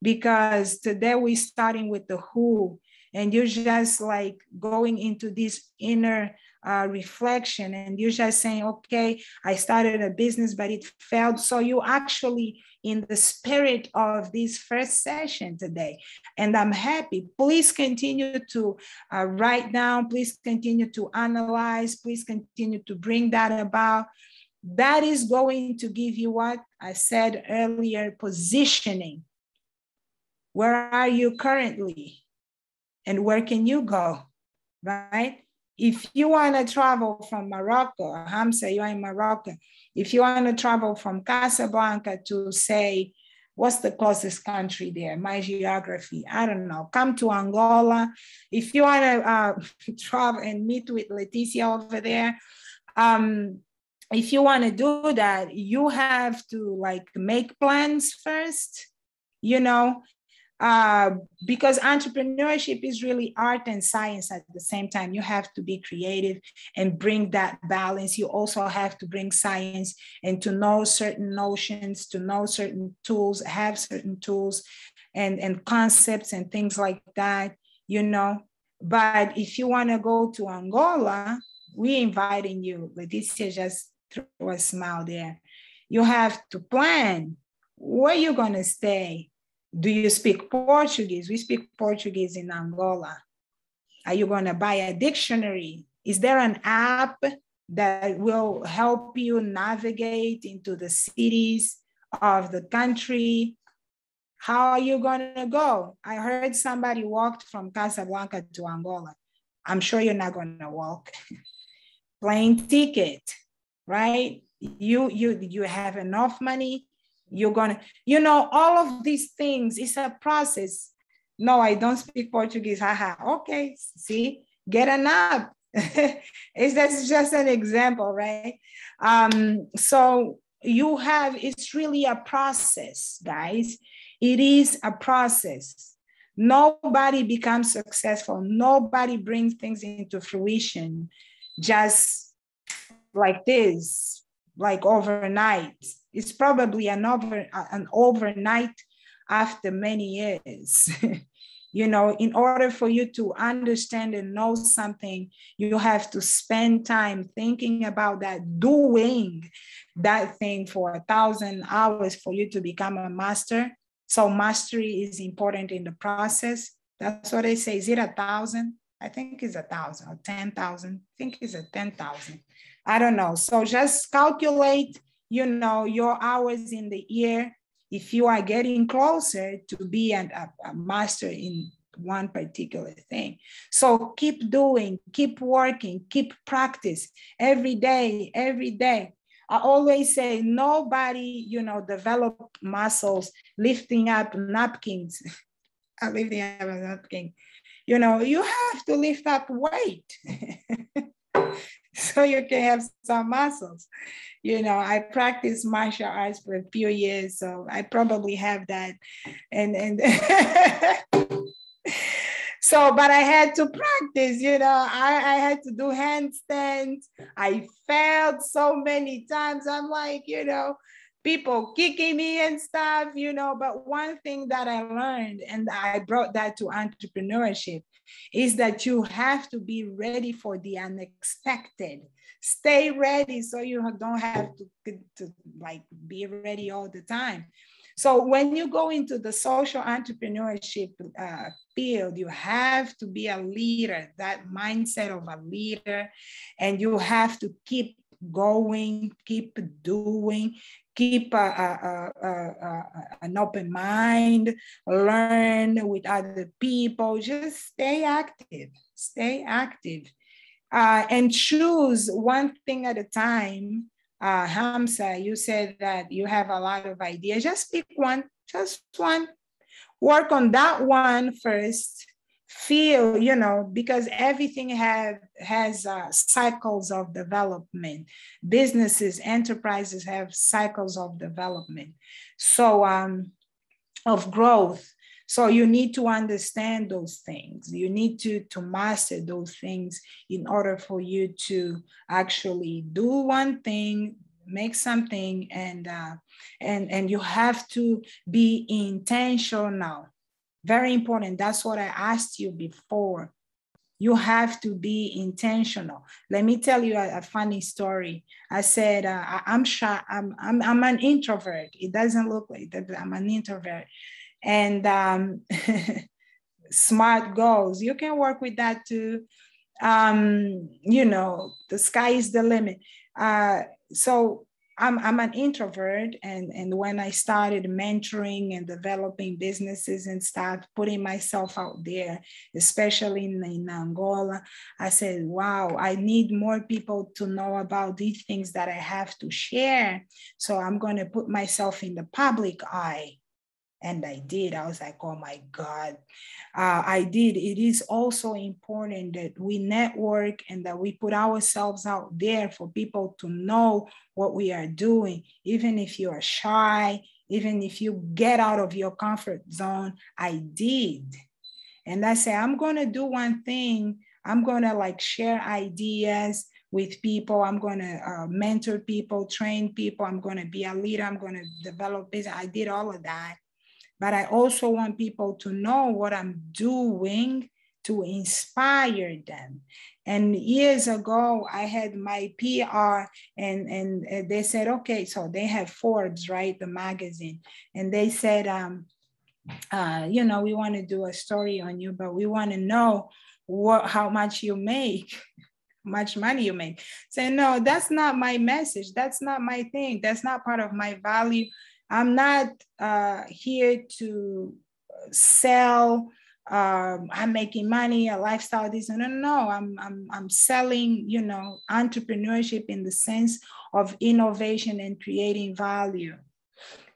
because today we're starting with the who and you're just like going into this inner uh, reflection and you're just saying okay i started a business but it failed. So you actually in the spirit of this first session today and i'm happy. Please continue to uh, write down please continue to analyze please continue to bring that about. That is going to give you what i said earlier positioning. Where are you currently? And where can you go right if you want to travel from Morocco, Hamza, you're in Morocco. If you want to travel from Casablanca to say, what's the closest country there? My geography, I don't know. Come to Angola. If you want to uh, travel and meet with Leticia over there, um, if you want to do that, you have to like make plans first, you know, uh, because entrepreneurship is really art and science at the same time. You have to be creative and bring that balance. You also have to bring science and to know certain notions, to know certain tools, have certain tools and, and concepts and things like that, you know. But if you want to go to Angola, we inviting you. Leticia just threw a smile there. You have to plan where you're going to stay do you speak Portuguese? We speak Portuguese in Angola. Are you going to buy a dictionary? Is there an app that will help you navigate into the cities of the country? How are you going to go? I heard somebody walked from Casablanca to Angola. I'm sure you're not going to walk. Plane ticket, right? You you you have enough money you're gonna you know all of these things it's a process. No i don't speak portuguese. Haha okay see get an app. It's that's just an example right? Um so you have it's really a process guys. It is a process. Nobody becomes successful. Nobody brings things into fruition just like this like overnight it's probably an over an overnight after many years. you know, in order for you to understand and know something, you have to spend time thinking about that, doing that thing for a thousand hours for you to become a master. So mastery is important in the process. That's what they say. Is it a thousand? I think it's a thousand or 10,000. I think it's a 10,000. I don't know. So just calculate, you know, your hours in the year. If you are getting closer to be an, a, a master in one particular thing. So keep doing, keep working, keep practice every day, every day. I always say nobody, you know, develop muscles lifting up napkins. I lifting up a napkin. You know, you have to lift up weight. so you can have some muscles. You know, I practiced martial arts for a few years, so I probably have that. And and so, but I had to practice, you know, I, I had to do handstands. I failed so many times. I'm like, you know, people kicking me and stuff, you know. But one thing that I learned, and I brought that to entrepreneurship, is that you have to be ready for the unexpected. Stay ready so you don't have to, to like be ready all the time. So when you go into the social entrepreneurship uh, field, you have to be a leader, that mindset of a leader, and you have to keep going, keep doing, keep a, a, a, an open mind, learn with other people, just stay active, stay active. Uh, and choose one thing at a time uh, Hamza, you said that you have a lot of ideas. Just pick one, just one. Work on that one first. Feel, you know, because everything have has uh, cycles of development. Businesses, enterprises have cycles of development. So, um, of growth. So you need to understand those things. You need to, to master those things in order for you to actually do one thing, make something, and uh, and and you have to be intentional. Very important. That's what I asked you before. You have to be intentional. Let me tell you a, a funny story. I said uh, I, am shy. I'm, I'm I'm an introvert. It doesn't look like that. I'm an introvert and um, smart goals. You can work with that too. Um, you know, the sky is the limit. Uh, so I'm, I'm an introvert and, and when I started mentoring and developing businesses and start putting myself out there, especially in, in Angola, I said, wow, I need more people to know about these things that I have to share. So I'm going to put myself in the public eye and I did. I was like, oh my God, uh, I did. It is also important that we network and that we put ourselves out there for people to know what we are doing, even if you are shy, even if you get out of your comfort zone. I did. And I say, I'm going to do one thing. I'm going to like share ideas with people. I'm going to uh, mentor people, train people. I'm going to be a leader. I'm going to develop business. I did all of that but I also want people to know what I'm doing to inspire them. And years ago, I had my PR, and, and they said, okay, so they have Forbes, right? The magazine. And they said, um, uh, you know, we want to do a story on you, but we want to know what how much you make how much money you make say no that's not my message that's not my thing that's not part of my value I'm not uh, here to sell. Um, I'm making money, a lifestyle. This no, no, no. I'm, I'm, I'm selling. You know, entrepreneurship in the sense of innovation and creating value.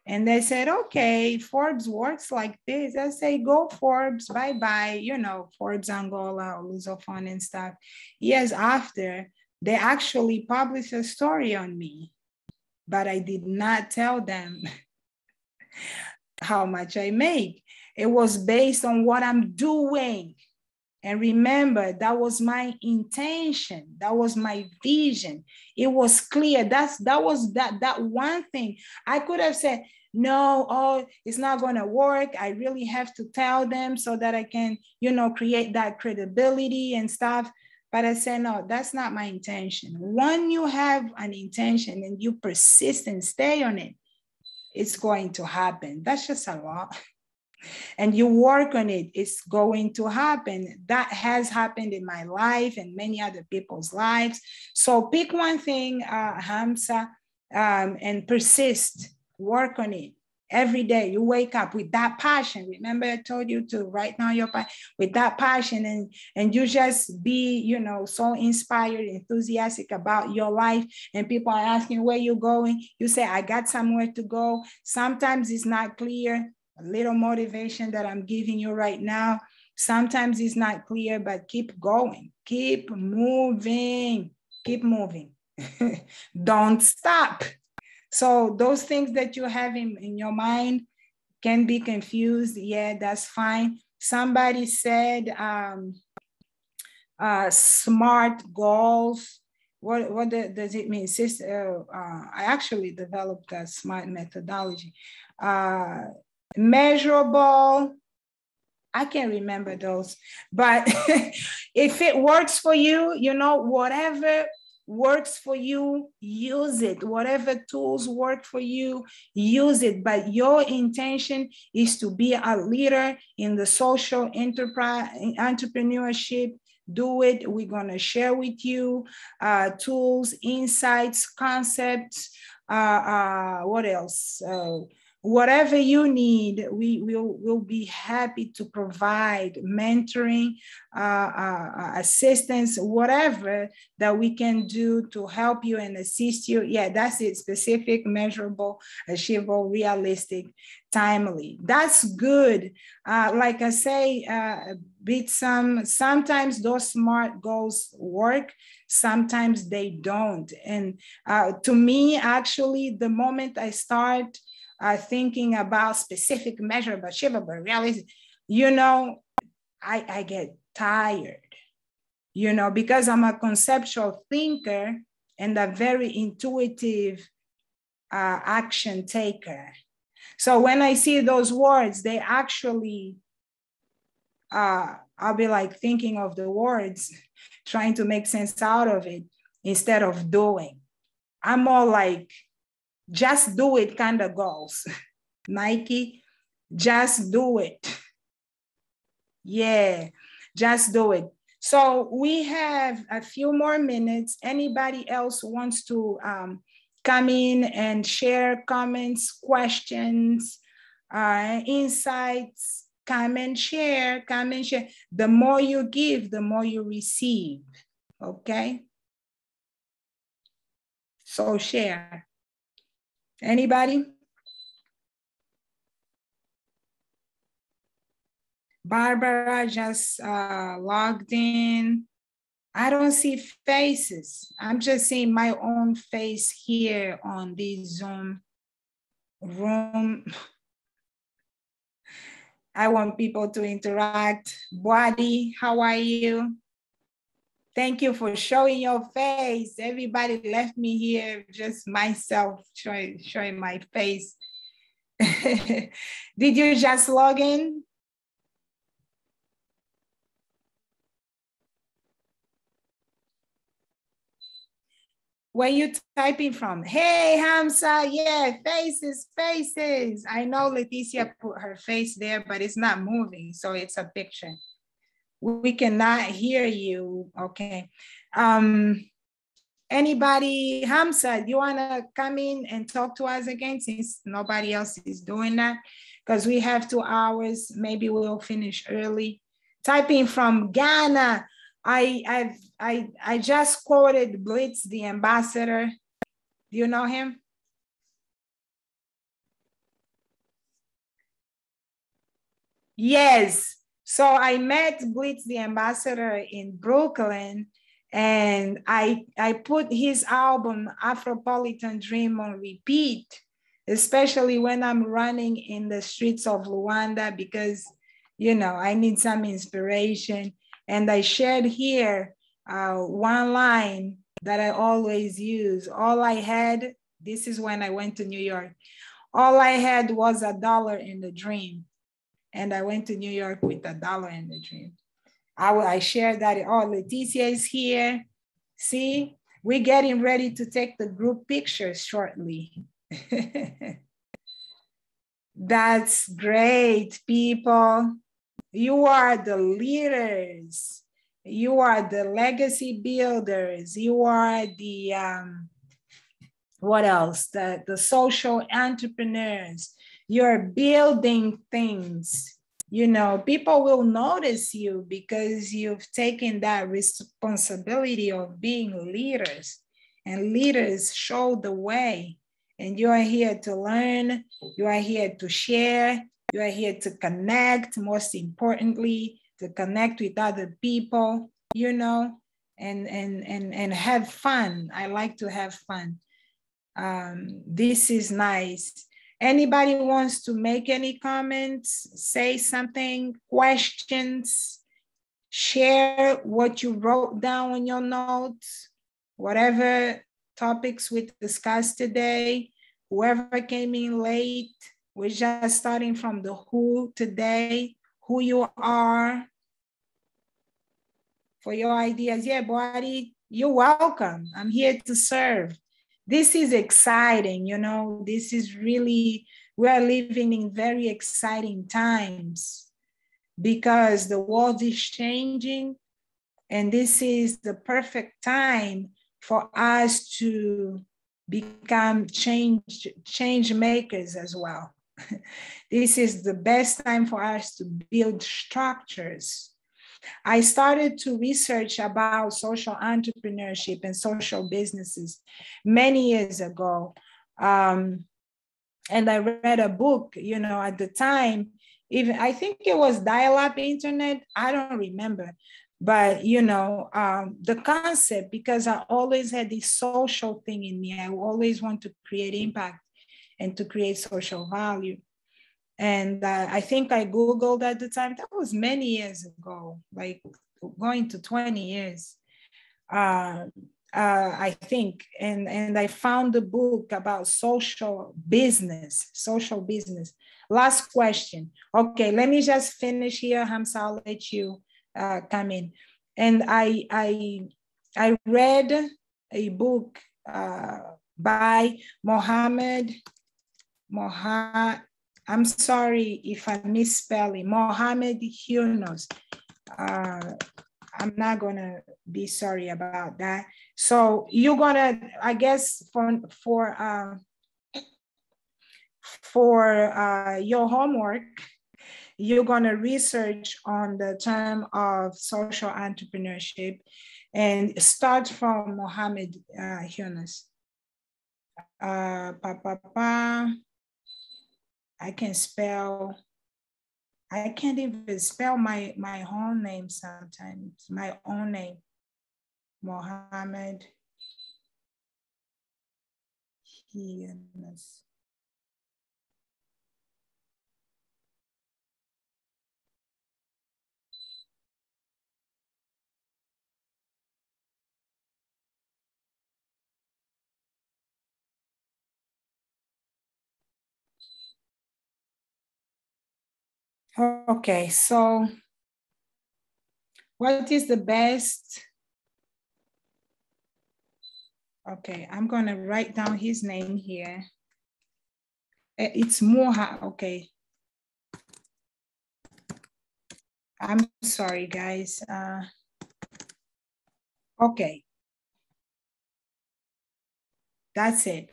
And they said, okay, Forbes works like this. I say, go Forbes, bye bye. You know, Forbes Angola, Lusophone and stuff. Years after, they actually published a story on me but I did not tell them how much I make. It was based on what I'm doing. And remember, that was my intention. That was my vision. It was clear. That's that was that that one thing. I could have said, no, oh, it's not going to work. I really have to tell them so that I can, you know, create that credibility and stuff. But I said, no, that's not my intention. When you have an intention and you persist and stay on it, it's going to happen. That's just a law. and you work on it, it's going to happen. That has happened in my life and many other people's lives. So pick one thing, uh, Hamza, um, and persist, work on it every day. You wake up with that passion. Remember i told you to write down your with that passion and and you just be you know so inspired enthusiastic about your life. And people are asking where you're going? You say i got somewhere to go. Sometimes it's not clear. A little motivation that i'm giving you right now sometimes it's not clear but keep going. Keep moving. Keep moving. Don't stop so those things that you have in, in your mind can be confused. Yeah, that's fine. Somebody said um, uh, smart goals. What, what does it mean? uh, uh, I actually developed a smart methodology. Uh, measurable, I can't remember those, but if it works for you, you know, whatever works for you, use it. Whatever tools work for you, use it. But your intention is to be a leader in the social enterprise entrepreneurship. Do it. We're going to share with you uh, tools, insights, concepts. Uh, uh, what else? Whatever you need, we will will be happy to provide mentoring, uh, uh, assistance, whatever that we can do to help you and assist you. Yeah, that's it. Specific, measurable, achievable, realistic, timely. That's good. Uh, like I say, uh, bit some. Sometimes those smart goals work. Sometimes they don't. And uh, to me, actually, the moment I start are thinking about specific measurable, achievable, realistic, you know, I, I get tired, you know, because I'm a conceptual thinker and a very intuitive uh, action taker. So when I see those words, they actually, uh, I'll be like thinking of the words, trying to make sense out of it instead of doing. I'm more like just do it kind of goals. Nike, just do it. Yeah, just do it. So we have a few more minutes. Anybody else wants to um, come in and share comments, questions, uh, insights, come and share, come and share. The more you give, the more you receive, okay? So share. Anybody? Barbara just uh, logged in. I don't see faces. I'm just seeing my own face here on the Zoom room. I want people to interact. Boadi, how are you? Thank you for showing your face. Everybody left me here, just myself showing, showing my face. Did you just log in? Where you typing from? Hey, Hamza, yeah, faces, faces. I know Leticia put her face there, but it's not moving, so it's a picture we cannot hear you. Okay. Um, anybody, Hamza, you want to come in and talk to us again since nobody else is doing that? Because we have two hours. Maybe we'll finish early. Typing from Ghana. I i I I just quoted Blitz, the ambassador. Do you know him? Yes, so I met Blitz, the ambassador, in Brooklyn, and I I put his album Afropolitan Dream on repeat, especially when I'm running in the streets of Luanda because you know I need some inspiration. And I shared here uh, one line that I always use. All I had, this is when I went to New York. All I had was a dollar in the dream and I went to New York with a dollar in the dream. I, I shared that. Oh, Leticia is here. See, we're getting ready to take the group pictures shortly. That's great, people. You are the leaders. You are the legacy builders. You are the, um, what else? The, the social entrepreneurs. You're building things. You know, people will notice you because you've taken that responsibility of being leaders, and leaders show the way. And you are here to learn, you are here to share, you are here to connect, most importantly, to connect with other people, you know, and and and and have fun. I like to have fun. Um, this is nice. Anybody wants to make any comments, say something, questions, share what you wrote down in your notes, whatever topics we discussed today, whoever came in late, we're just starting from the who today, who you are, for your ideas. Yeah, buddy, you're welcome. I'm here to serve. This is exciting, you know, this is really, we are living in very exciting times because the world is changing and this is the perfect time for us to become change change makers as well this is the best time for us to build structures. I started to research about social entrepreneurship and social businesses many years ago. Um, and I read a book, you know, at the time, even I think it was dial up internet, I don't remember. But, you know, um, the concept, because I always had this social thing in me, I always want to create impact and to create social value. And uh, I think I Googled at the time, that was many years ago, like going to 20 years, uh, uh, I think. And, and I found a book about social business, social business. Last question. Okay, let me just finish here, Hamza, I'll let you uh, come in. And I, I, I read a book uh, by Mohammed Mohammed, I'm sorry if I misspell it, Mohammed Yunus. Uh, I'm not gonna be sorry about that. So you're gonna, I guess, for for uh, for uh, your homework, you're gonna research on the term of social entrepreneurship, and start from Mohammed uh, Yunus. Uh, pa, pa, pa. I can spell, I can't even spell my, my own name sometimes, my own name, Mohammed Hienas. Okay, so what is the best? Okay, I'm gonna write down his name here. Eh, it's Moha, okay. I'm sorry, guys. Uh, okay. That's it.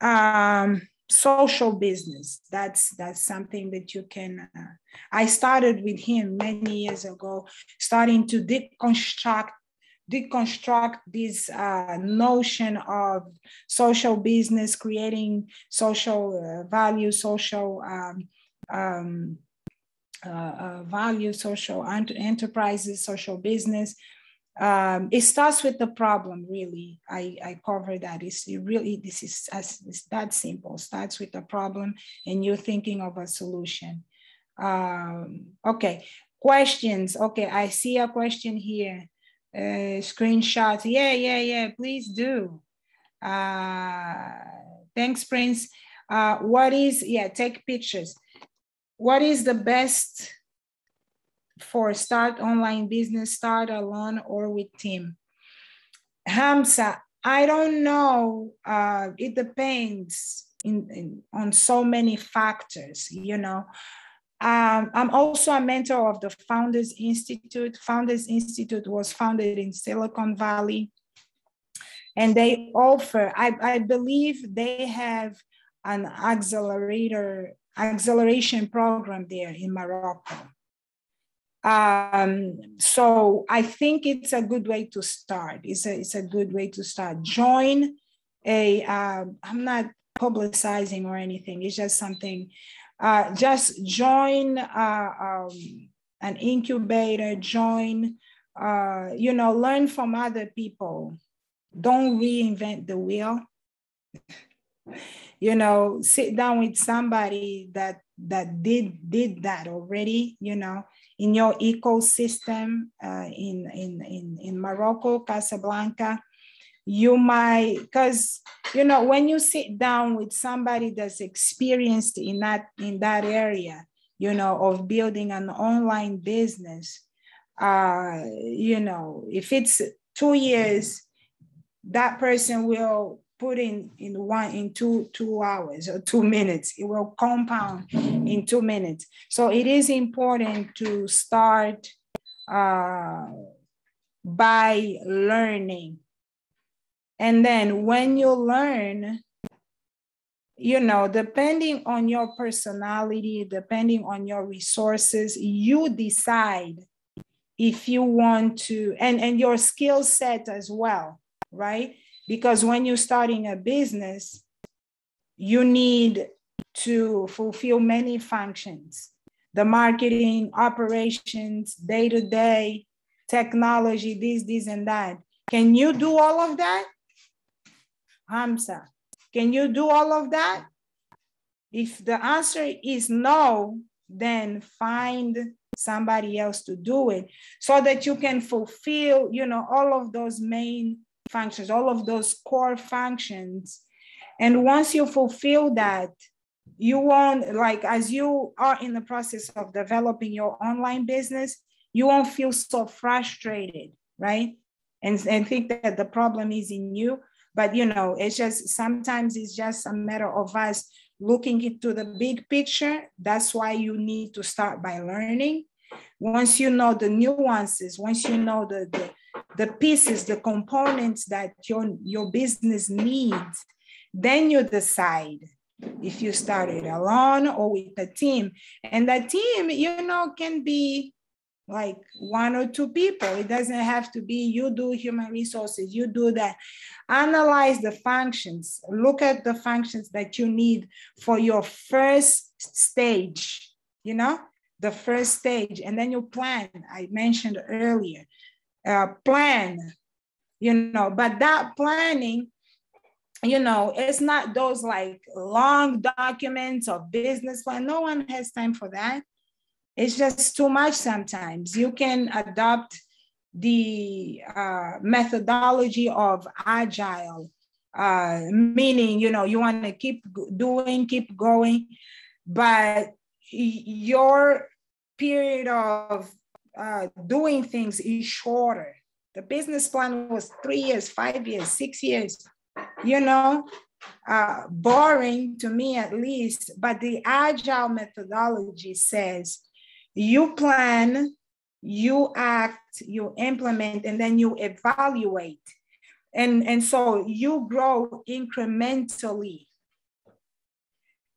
Um, social business. That's that's something that you can uh, i started with him many years ago starting to deconstruct deconstruct this uh, notion of social business creating social uh, value social um, um, uh, uh value social enterprises social business um, it starts with the problem really. I i cover that. It's it really this is as it's that simple. Starts with the problem and you're thinking of a solution. Um, okay. Questions. Okay i see a question here. Uh, screenshots yeah yeah yeah. Please do. Uh, thanks prince. Uh, what is yeah take pictures. What is the best for start online business, start alone or with team? Hamza, I don't know. Uh, it depends. in, in on so many factors, you know. Um, I'm also a mentor of the Founders Institute. Founders Institute was founded in Silicon Valley. And they offer, I, I believe they have an accelerator, acceleration program there in Morocco. Um, so I think it's a good way to start. It's a, it's a good way to start. Join a. am uh, not publicizing or anything. It's just something uh, just join uh, um, an incubator, join, uh, you know, learn from other people. Don't reinvent the wheel. you know, sit down with somebody that that did did that already. You know, in your ecosystem uh, in in in in Morocco, Casablanca you might because you know when you sit down with somebody that's experienced in that in that area you know of building an online business uh you know if it's two years that person will put in in one in two two hours or two minutes. It will compound in two minutes. So it is important to start uh, by learning. And then when you learn, you know, depending on your personality, depending on your resources, you decide if you want to, and, and your skill set as well, right? Because when you're starting a business, you need to fulfill many functions the marketing, operations, day to day, technology, this, this, and that. Can you do all of that? Hamza, can you do all of that? If the answer is no, then find somebody else to do it so that you can fulfill, you know, all of those main functions, all of those core functions. And once you fulfill that, you won't like as you are in the process of developing your online business, you won't feel so frustrated, right? And, and think that the problem is in you but you know, it's just sometimes it's just a matter of us looking into the big picture. That's why you need to start by learning. Once you know the nuances, once you know the, the, the pieces, the components that your, your business needs, then you decide if you started alone or with a team. And the team, you know, can be like one or two people. It doesn't have to be you do human resources, you do that. Analyze the functions, look at the functions that you need for your first stage, you know, the first stage, and then you plan. I mentioned earlier, uh, plan, you know, but that planning you know, it's not those like long documents or business plan. No one has time for that. It's just too much sometimes. You can adopt the uh, methodology of agile, uh, meaning, you know, you want to keep doing, keep going, but your period of uh, doing things is shorter. The business plan was three years, five years, six years, you know, uh, boring to me at least, but the agile methodology says you plan, you act, you implement, and then you evaluate. And, and so you grow incrementally.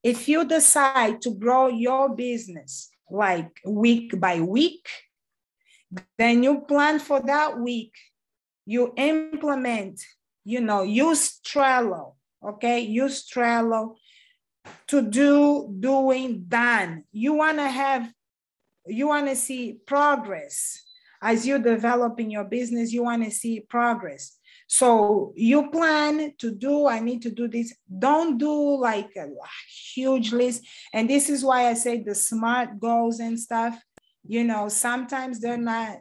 If you decide to grow your business like week by week, then you plan for that week. You implement, you know, use Trello, okay? Use Trello to do, doing, done. You wanna have you want to see progress as you develop in your business you want to see progress so you plan to do i need to do this don't do like a huge list and this is why i say the smart goals and stuff you know sometimes they're not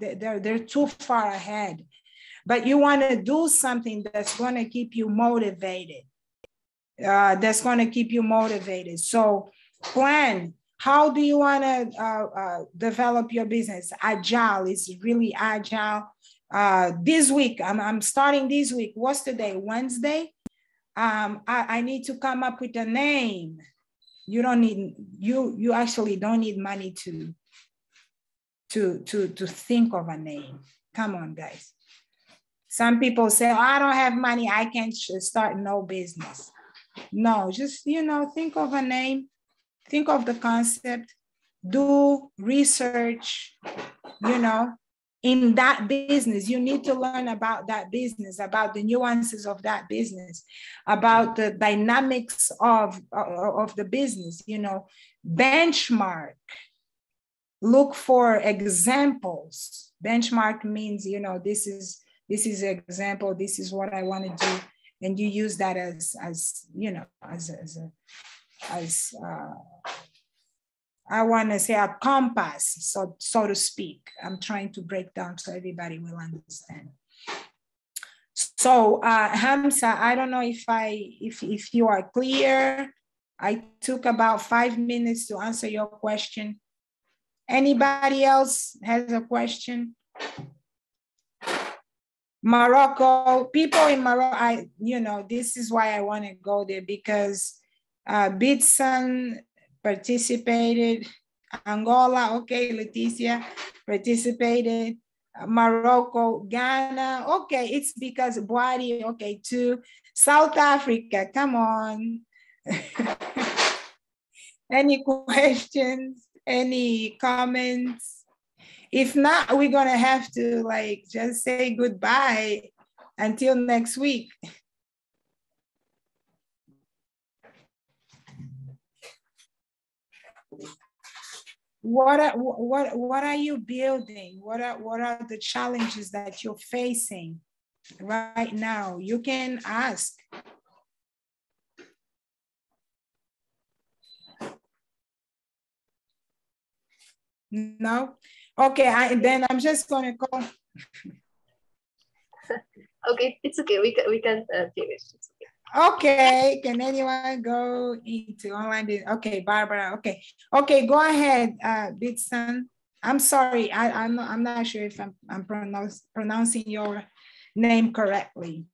they're they're too far ahead but you want to do something that's going to keep you motivated uh, that's going to keep you motivated so plan how do you want to uh, uh, develop your business? Agile is really agile. Uh, this week, I'm, I'm starting this week. What's today? Wednesday? um, I, I need to come up with a name. You don't need, you, you actually don't need money to, to, to, to think of a name. Come on, guys. Some people say, oh, I don't have money, I can't start no business. No, just, you know, think of a name, think of the concept, do research, you know, in that business. You need to learn about that business, about the nuances of that business, about the dynamics of, of the business, you know, benchmark, look for examples. Benchmark means, you know, this is this is an example, this is what I want to do. And you use that as, as you know, as, as, a, as uh, I want to say a compass, so, so to speak. I'm trying to break down so everybody will understand. So uh, Hamza, I don't know if I if if you are clear. I took about five minutes to answer your question. Anybody else has a question? Morocco, people in Morocco, I, you know, this is why I want to go there because uh, Bitson participated, Angola, okay, Leticia participated, Morocco, Ghana, okay, it's because Boadi, okay, too. South Africa, come on. Any questions? Any comments? If not, we're gonna have to like just say goodbye until next week. What are, what what are you building? What are what are the challenges that you're facing right now? You can ask. No? Okay, I, then I'm just gonna go. okay, it's okay. We can we can uh, finish. Okay. okay. Can anyone go into online? Okay, Barbara. Okay, okay. Go ahead, uh, Bitson. I'm sorry. I, I'm not, I'm not sure if I'm I'm pronounce, pronouncing your name correctly.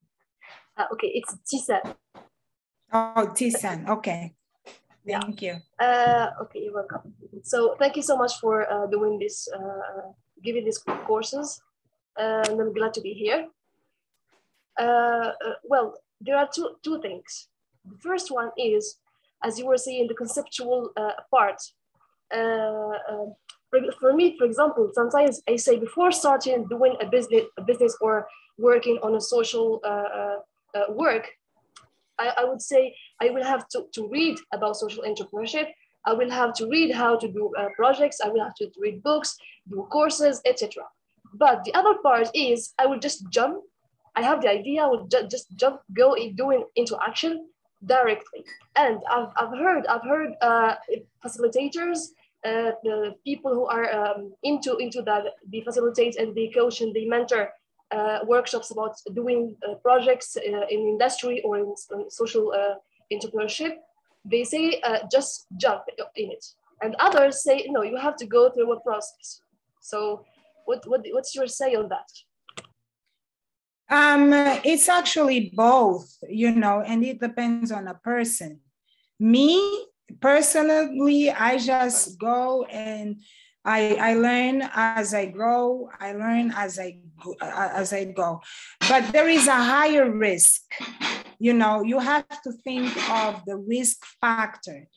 Uh, okay, it's Tisan. Oh, Tisan. Okay. Thank you. Uh, okay, you're welcome. So thank you so much for uh, doing this, uh, giving these courses. and I'm glad to be here. Uh, uh, well, there are two, two things. The first one is, as you were saying, the conceptual uh, part. For, for, me, for example, sometimes I say before starting doing a business, a business or working on a social work, I, I would say I will have to, to read about social entrepreneurship. I will have to read how to do uh, projects. I will have to read books, do courses, etc. But the other part is I will just jump. I have the idea. I will ju just jump, go in, doing into action directly. And I've, I've heard I've heard uh, facilitators, uh, the people who are um, into into that they facilitate and they coach and they mentor workshops about doing uh, projects uh, in industry or in, social uh, entrepreneurship, they say uh, just jump in it. And others say, no, you have to go through a process. So what, what, what's your say on that? Um, it's actually both, you know, and it depends on a person. Me personally, I just go and I, I learn as I grow. I learn as I as I go, but there is a higher risk. You know, you have to think of the risk factor.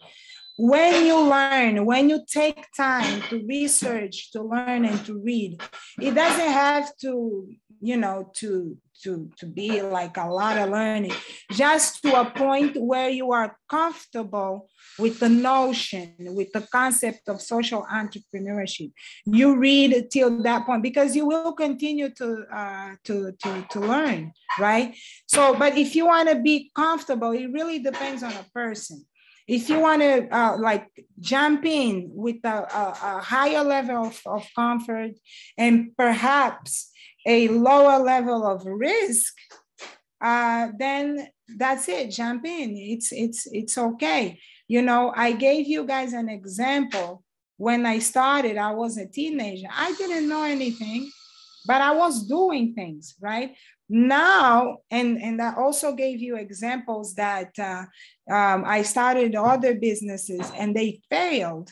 When you learn, when you take time to research, to learn, and to read, it doesn't have to, you know, to to, to be like a lot of learning, just to a point where you are comfortable with the notion, with the concept of social entrepreneurship. You read till that point because you will continue to, uh, to, to, to learn, right? So, but if you want to be comfortable, it really depends on a person if you want to uh, like jump in with a, a, a higher level of, of, comfort and perhaps a lower level of risk, uh, then that's it. Jump in. It's it's it's okay. You know, I gave you guys an example. When I started, I was a teenager. I didn't know anything, but I was doing things, right? now and and i also gave you examples that uh, um, i started other businesses and they failed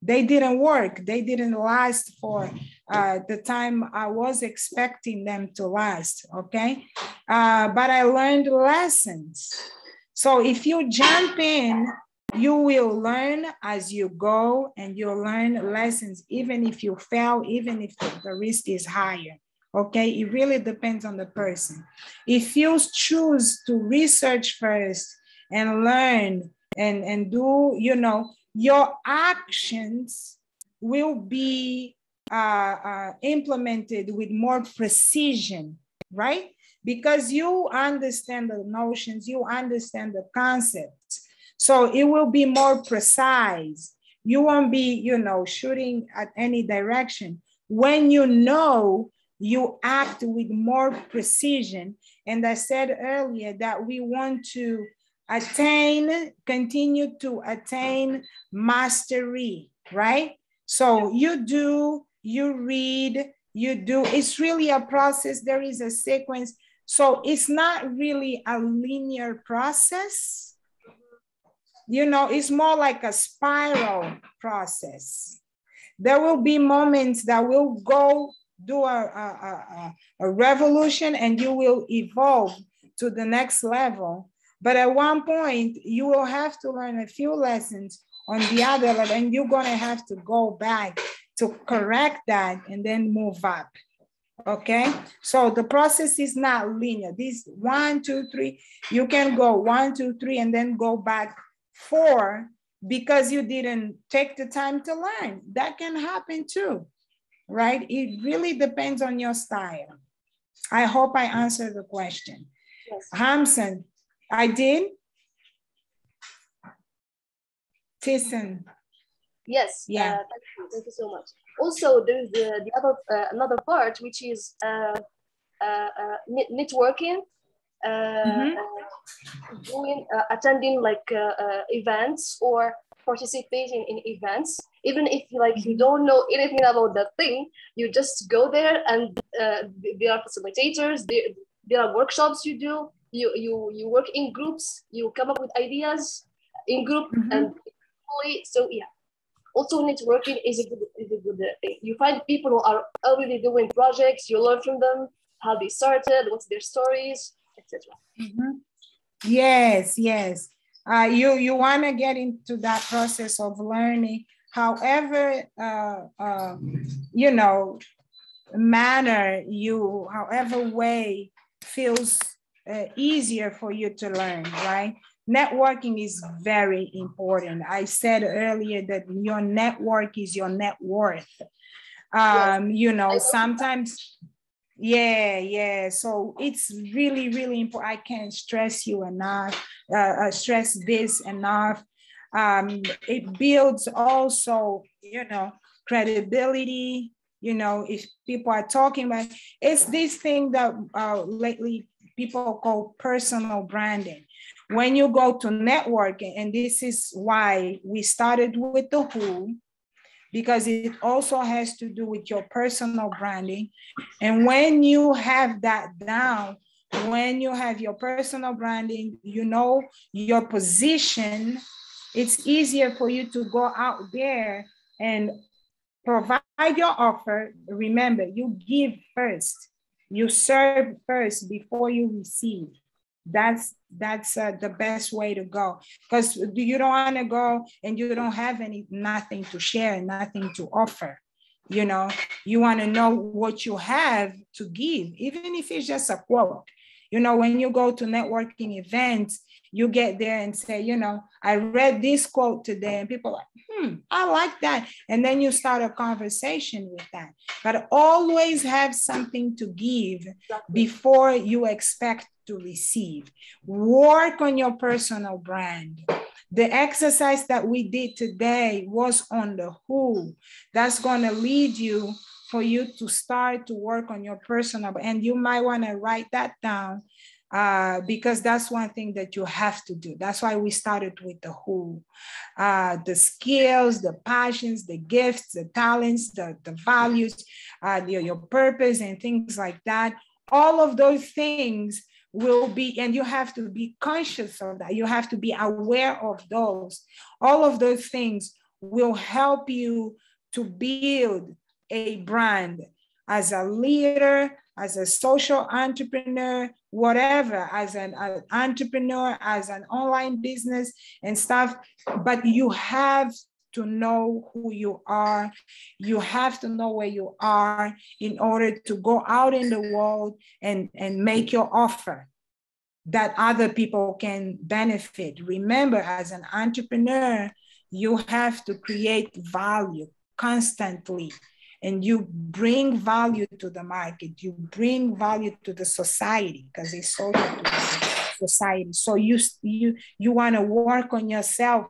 they didn't work they didn't last for uh, the time i was expecting them to last okay? Uh, but i learned lessons. So if you jump in you will learn as you go and you'll learn lessons even if you fail even if the, risk is higher Okay, it really depends on the person. If you choose to research first and learn and, and do, you know, your actions will be implemented with more precision, right? Because you understand the notions, you understand the concepts. So it will be more precise. You won't be, you know, shooting at any direction. When you know you act with more precision. And I said earlier that we want to attain, continue to attain mastery, right? So you do, you read, you do. It's really a process. There is a sequence. So it's not really a linear process. You know, it's more like a spiral process. There will be moments that will go do a, a, a, a revolution and you will evolve to the next level. But at one point, you will have to learn a few lessons on the other level, and you're going to have to go back to correct that and then move up. Okay, so the process is not linear. This one, two, three, you can go one, two, three, and then go back four because you didn't take the time to learn. That can happen too right? It really depends on your style. I hope I answered the question. Yes. Hamson, I did? Tyson. Yes. Yeah. Uh, thank you. Thank you so much. Also, there's the, the other uh, another part which is uh, uh, uh networking, uh, mm-hmm. doing attending like uh events or participating in events even if like you don't know anything about that thing you just go there and uh, there are facilitators there, there are workshops you do you you you work in groups you come up with ideas in group mm-hmm. and so yeah also networking is a good, is a good you find people who are already doing projects you learn from them how they started what's their stories etc mm-hmm. yes yes. Uh, you you want to get into that process of learning. However uh, uh, you know manner you however way feels uh, easier for you to learn right networking is very important i said earlier that your network is your net worth um, you know sometimes yeah, yeah. So it's really, really important. I can't stress you enough, uh, uh, stress this enough. Um, it builds also, you know, credibility. You know, if people are talking about it's this thing that uh, lately people call personal branding. When you go to networking, and this is why we started with the Who, because it also has to do with your personal branding. And when you have that down, when you have your personal branding, you know your position, it's easier for you to go out there and provide your offer. Remember, you give first, you serve first before you receive that's that's uh, the best way to go. Because you don't want to go and you don't have any nothing to share nothing to offer you know? You want to know what you have to give even if it's just a quote. You know when you go to networking events you get there and say you know i read this quote today and people like hmm i like that and then you start a conversation with that but always have something to give before you expect to receive. Work on your personal brand. The exercise that we did today was on the who. That's going to lead you for you to start to work on your personal and you might want to write that down uh, because that's one thing that you have to do. That's why we started with the who, uh, the skills, the passions, the gifts, the talents, the, the values, uh, your, your purpose and things like that all of those things will be, and you have to be conscious of that. You have to be aware of those. All of those things will help you to build a brand as a leader, as a social entrepreneur, whatever, as an, an, entrepreneur, as an online business and stuff. But you have to know who you are. You have to know where you are in order to go out in the world and, and make your offer that other people can benefit. Remember, as an entrepreneur, you have to create value constantly and you bring value to the market you bring value to the society because it's social to the society. So you you you want to work on yourself.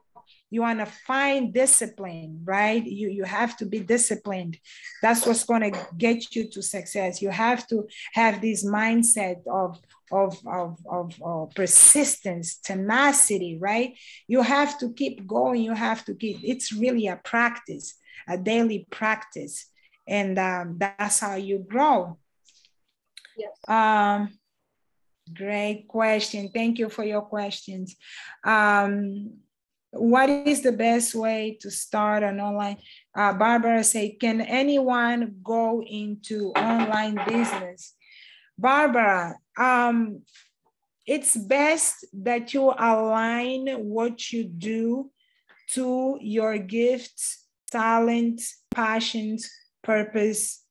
You want to find discipline right? You you have to be disciplined. That's what's going to get you to success. You have to have this mindset of of, of, of, of persistence tenacity right? You have to keep going. You have to keep it's really a practice a daily practice and um, that's how you grow. Yes. Um, great question. Thank you for your questions. Um, what is the best way to start an online uh, barbara say can anyone go into online business? Barbara um, it's best that you align what you do to your gifts talent passions purpose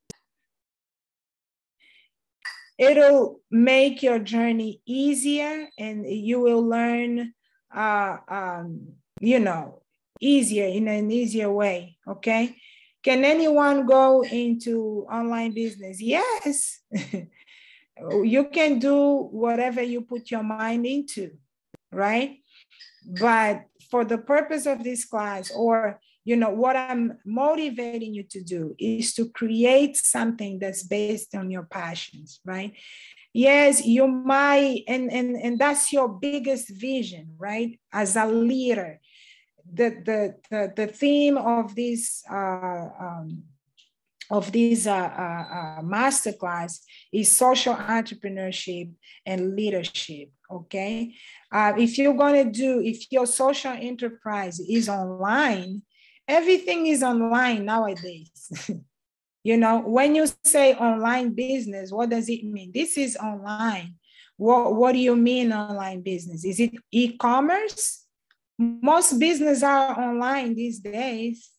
it'll make your journey easier and you will learn uh, um, you know, easier in an easier way. Okay. Can anyone go into online business? Yes. you can do whatever you put your mind into, right? But for the purpose of this class, or you know, what I'm motivating you to do is to create something that's based on your passions, right? Yes, you might, and and and that's your biggest vision, right? As a leader, the, the, the, the theme of this uh, um, of this uh, uh, uh, masterclass is social entrepreneurship and leadership. Okay, uh, if you're going to do, if your social enterprise is online, everything is online nowadays. you know, when you say online business, what does it mean? This is online. What, what do you mean online business? Is it e-commerce? most business are online these days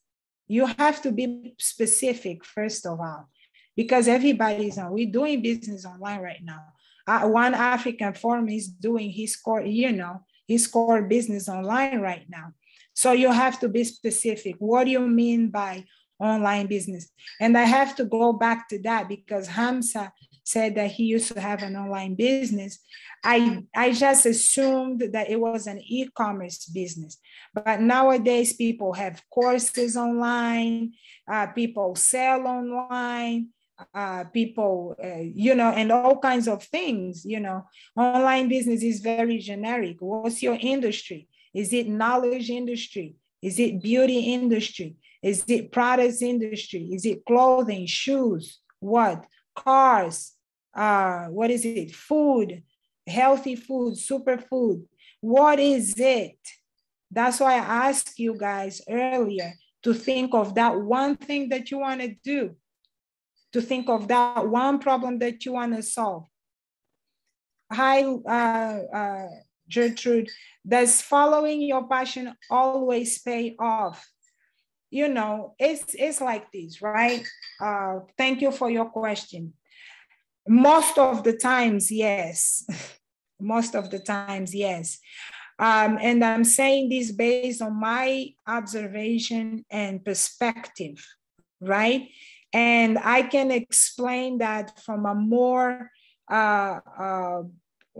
you have to be specific first of all because everybody's on we're doing business online right now uh, One Africa Forum is doing his core you know his core business online right now so you have to be specific what do you mean by online business and i have to go back to that because hamza said that he used to have an online business I, I just assumed that it was an e-commerce business. But nowadays, people have courses online, uh, people sell online, uh, people, uh, you know, and all kinds of things, you know. Online business is very generic. What's your industry? Is it knowledge industry? Is it beauty industry? Is it products industry? Is it clothing, shoes? What? Cars? Uh, what is it? Food? healthy food, superfood. What is it? That's why I asked you guys earlier to think of that one thing that you want to do, to think of that one problem that you want to solve. Hi, uh, uh, Gertrude, does following your passion always pay off? You know, it's, it's like this, right? Uh, thank you for your question. Most of the times, yes. Most of the times, yes. Um, and I'm saying this based on my observation and perspective, right? And I can explain that from a more, uh, uh,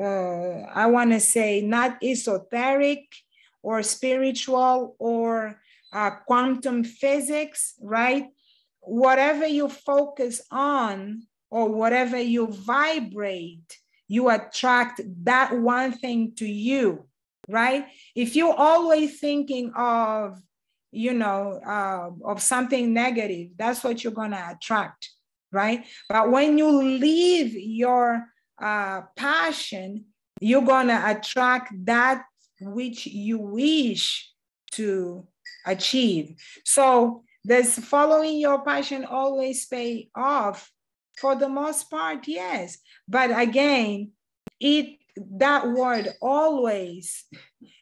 uh, I want to say, not esoteric or spiritual or uh, quantum physics, right? Whatever you focus on or whatever you vibrate, you attract that one thing to you, right? If you're always thinking of, you know, uh, of something negative, that's what you're going to attract, right? But when you leave your uh, passion, you're gonna attract that which you wish to achieve. So does following your passion always pay off? For the most part, yes. But again, it that word always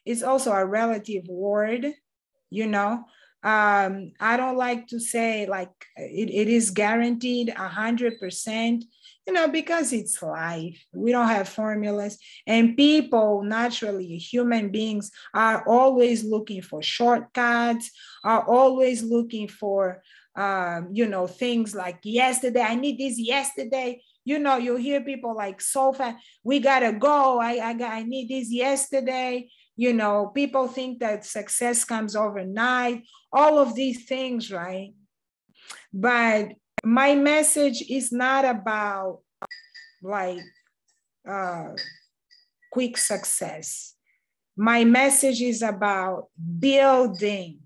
is also a relative word, you know. Um, I don't like to say like it, it is guaranteed a hundred percent, you know, because it's life. We don't have formulas. And people, naturally, human beings are always looking for shortcuts, are always looking for, um, you know, things like yesterday, I need this yesterday. You know, you hear people like so fast, we gotta go. I, I got I need this yesterday. You know, people think that success comes overnight, all of these things, right? But my message is not about like uh, quick success. My message is about building.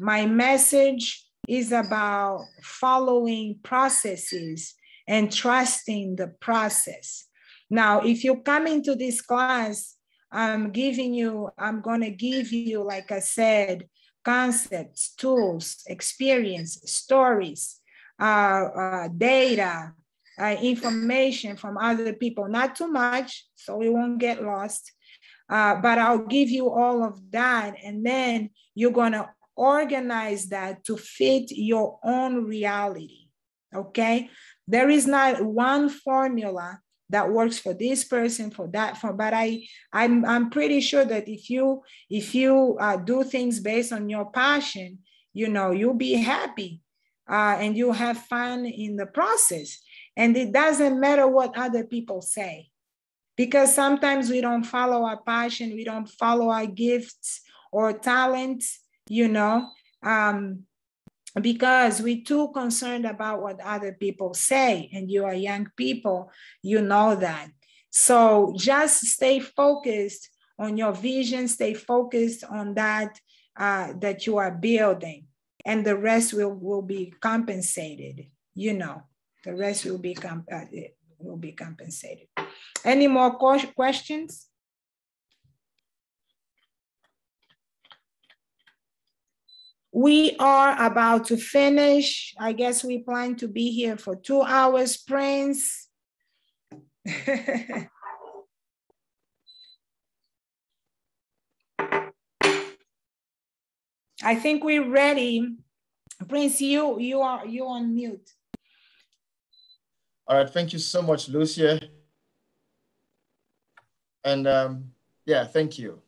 My message is about following processes and trusting the process. Now, if you come into this class, I'm giving you, I'm going to give you, like I said, concepts, tools, experience, stories, data, uh, information from other people, not too much, so we won't get lost. Uh, but I'll give you all of that, and then you're gonna organize that to fit your own reality. Okay, there is not one formula that works for this person for that for but i i'm i'm pretty sure that if you if you uh, do things based on your passion you know you'll be happy uh, and you have fun in the process. And it doesn't matter what other people say, because sometimes we don't follow our passion, we don't follow our gifts or talents, you know, um, because we're too concerned about what other people say. And you are young people, you know that. So just stay focused on your vision, stay focused on that uh, that you are building and the rest will, will be compensated, you know, the rest will be, comp- uh, will be compensated. Any more questions? We are about to finish. I guess we plan to be here for two hours, Prince. I think we're ready. Prince, you you are you on mute. All right, thank you so much, Lucia. And um, yeah, thank you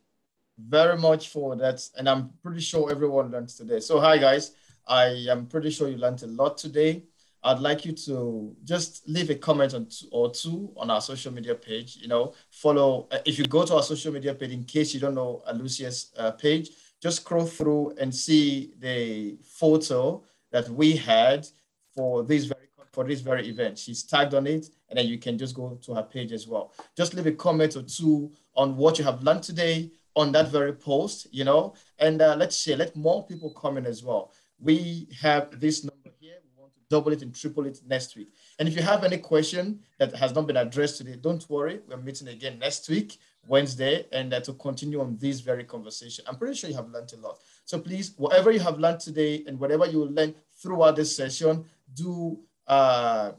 very much for that. And I'm pretty sure everyone learned today. So hi guys, I am pretty sure you learned a lot today. I'd like you to just leave a comment on or two on our social media page. You know, follow uh, if you go to our social media page. In case you don't know Lucia's uh, page, just scroll through and see the photo that we had for this very for this very event. She's tagged on it, and then you can just go to her page as well. Just leave a comment or two on what you have learned today on that very post, you know, and uh, let's share, let more people come in as well. We have this number here. We want to double it and triple it next week. And if you have any question that has not been addressed today, don't worry. We're meeting again next week Wednesday and uh, to continue on this very conversation. I'm pretty sure you have learned a lot. So please, whatever you have learned today and whatever you will learn throughout this session, do uh,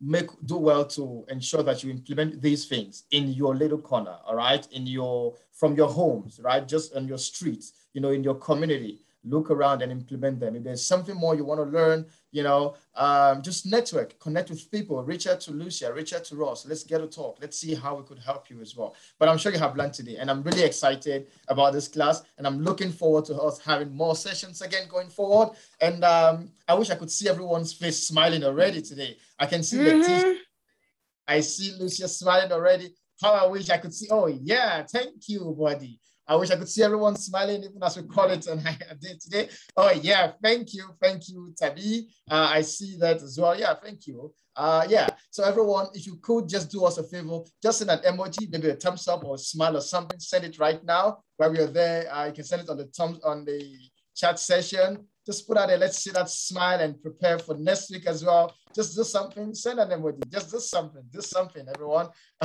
make do well to ensure that you implement these things in your little corner, all right, in your from your homes, right, just on your streets, you know, in your community look around and implement them. If there's something more you want to learn, you know, um, just network, connect with people, reach out to Lucia, reach out to Ross. Let's get a talk. Let's see how we could help you as well. But I'm sure you have learned today, and I'm really excited about this class, and I'm looking forward to us having more sessions again going forward. And um, I wish I could see everyone's face smiling already today. I can see mm-hmm. the teeth. I see Lucia smiling already. How I wish I could see. Oh yeah, thank you, buddy. I wish I could see everyone smiling, even as we call it on I did today. Oh, yeah, thank you. Thank you, Tabi. Uh, I see that as well. Yeah, thank you. Uh, yeah, so everyone, if you could just do us a favor, just send an emoji, maybe a thumbs up or a smile or something, send it right now while we are there. Uh, you can send it on the thumbs on the chat session just put out there. Let's see that smile and prepare for next week as well. Just do something. Send an emoji. Just do something. Do something, everyone.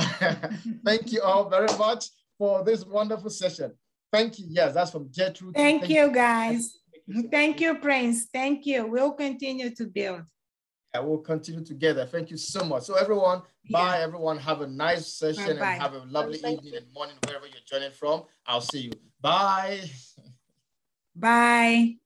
Thank you all very much for this wonderful session. Thank you. Yes, that's from Gertrude. Thank, Thank you, guys. Thank you, Prince. Thank you. We'll continue to build. Yeah, we'll continue together. Thank you so much. So everyone, yeah. bye. Everyone, have a nice session bye, and have a lovely evening and morning wherever you're joining from. I'll see you. Bye. Bye.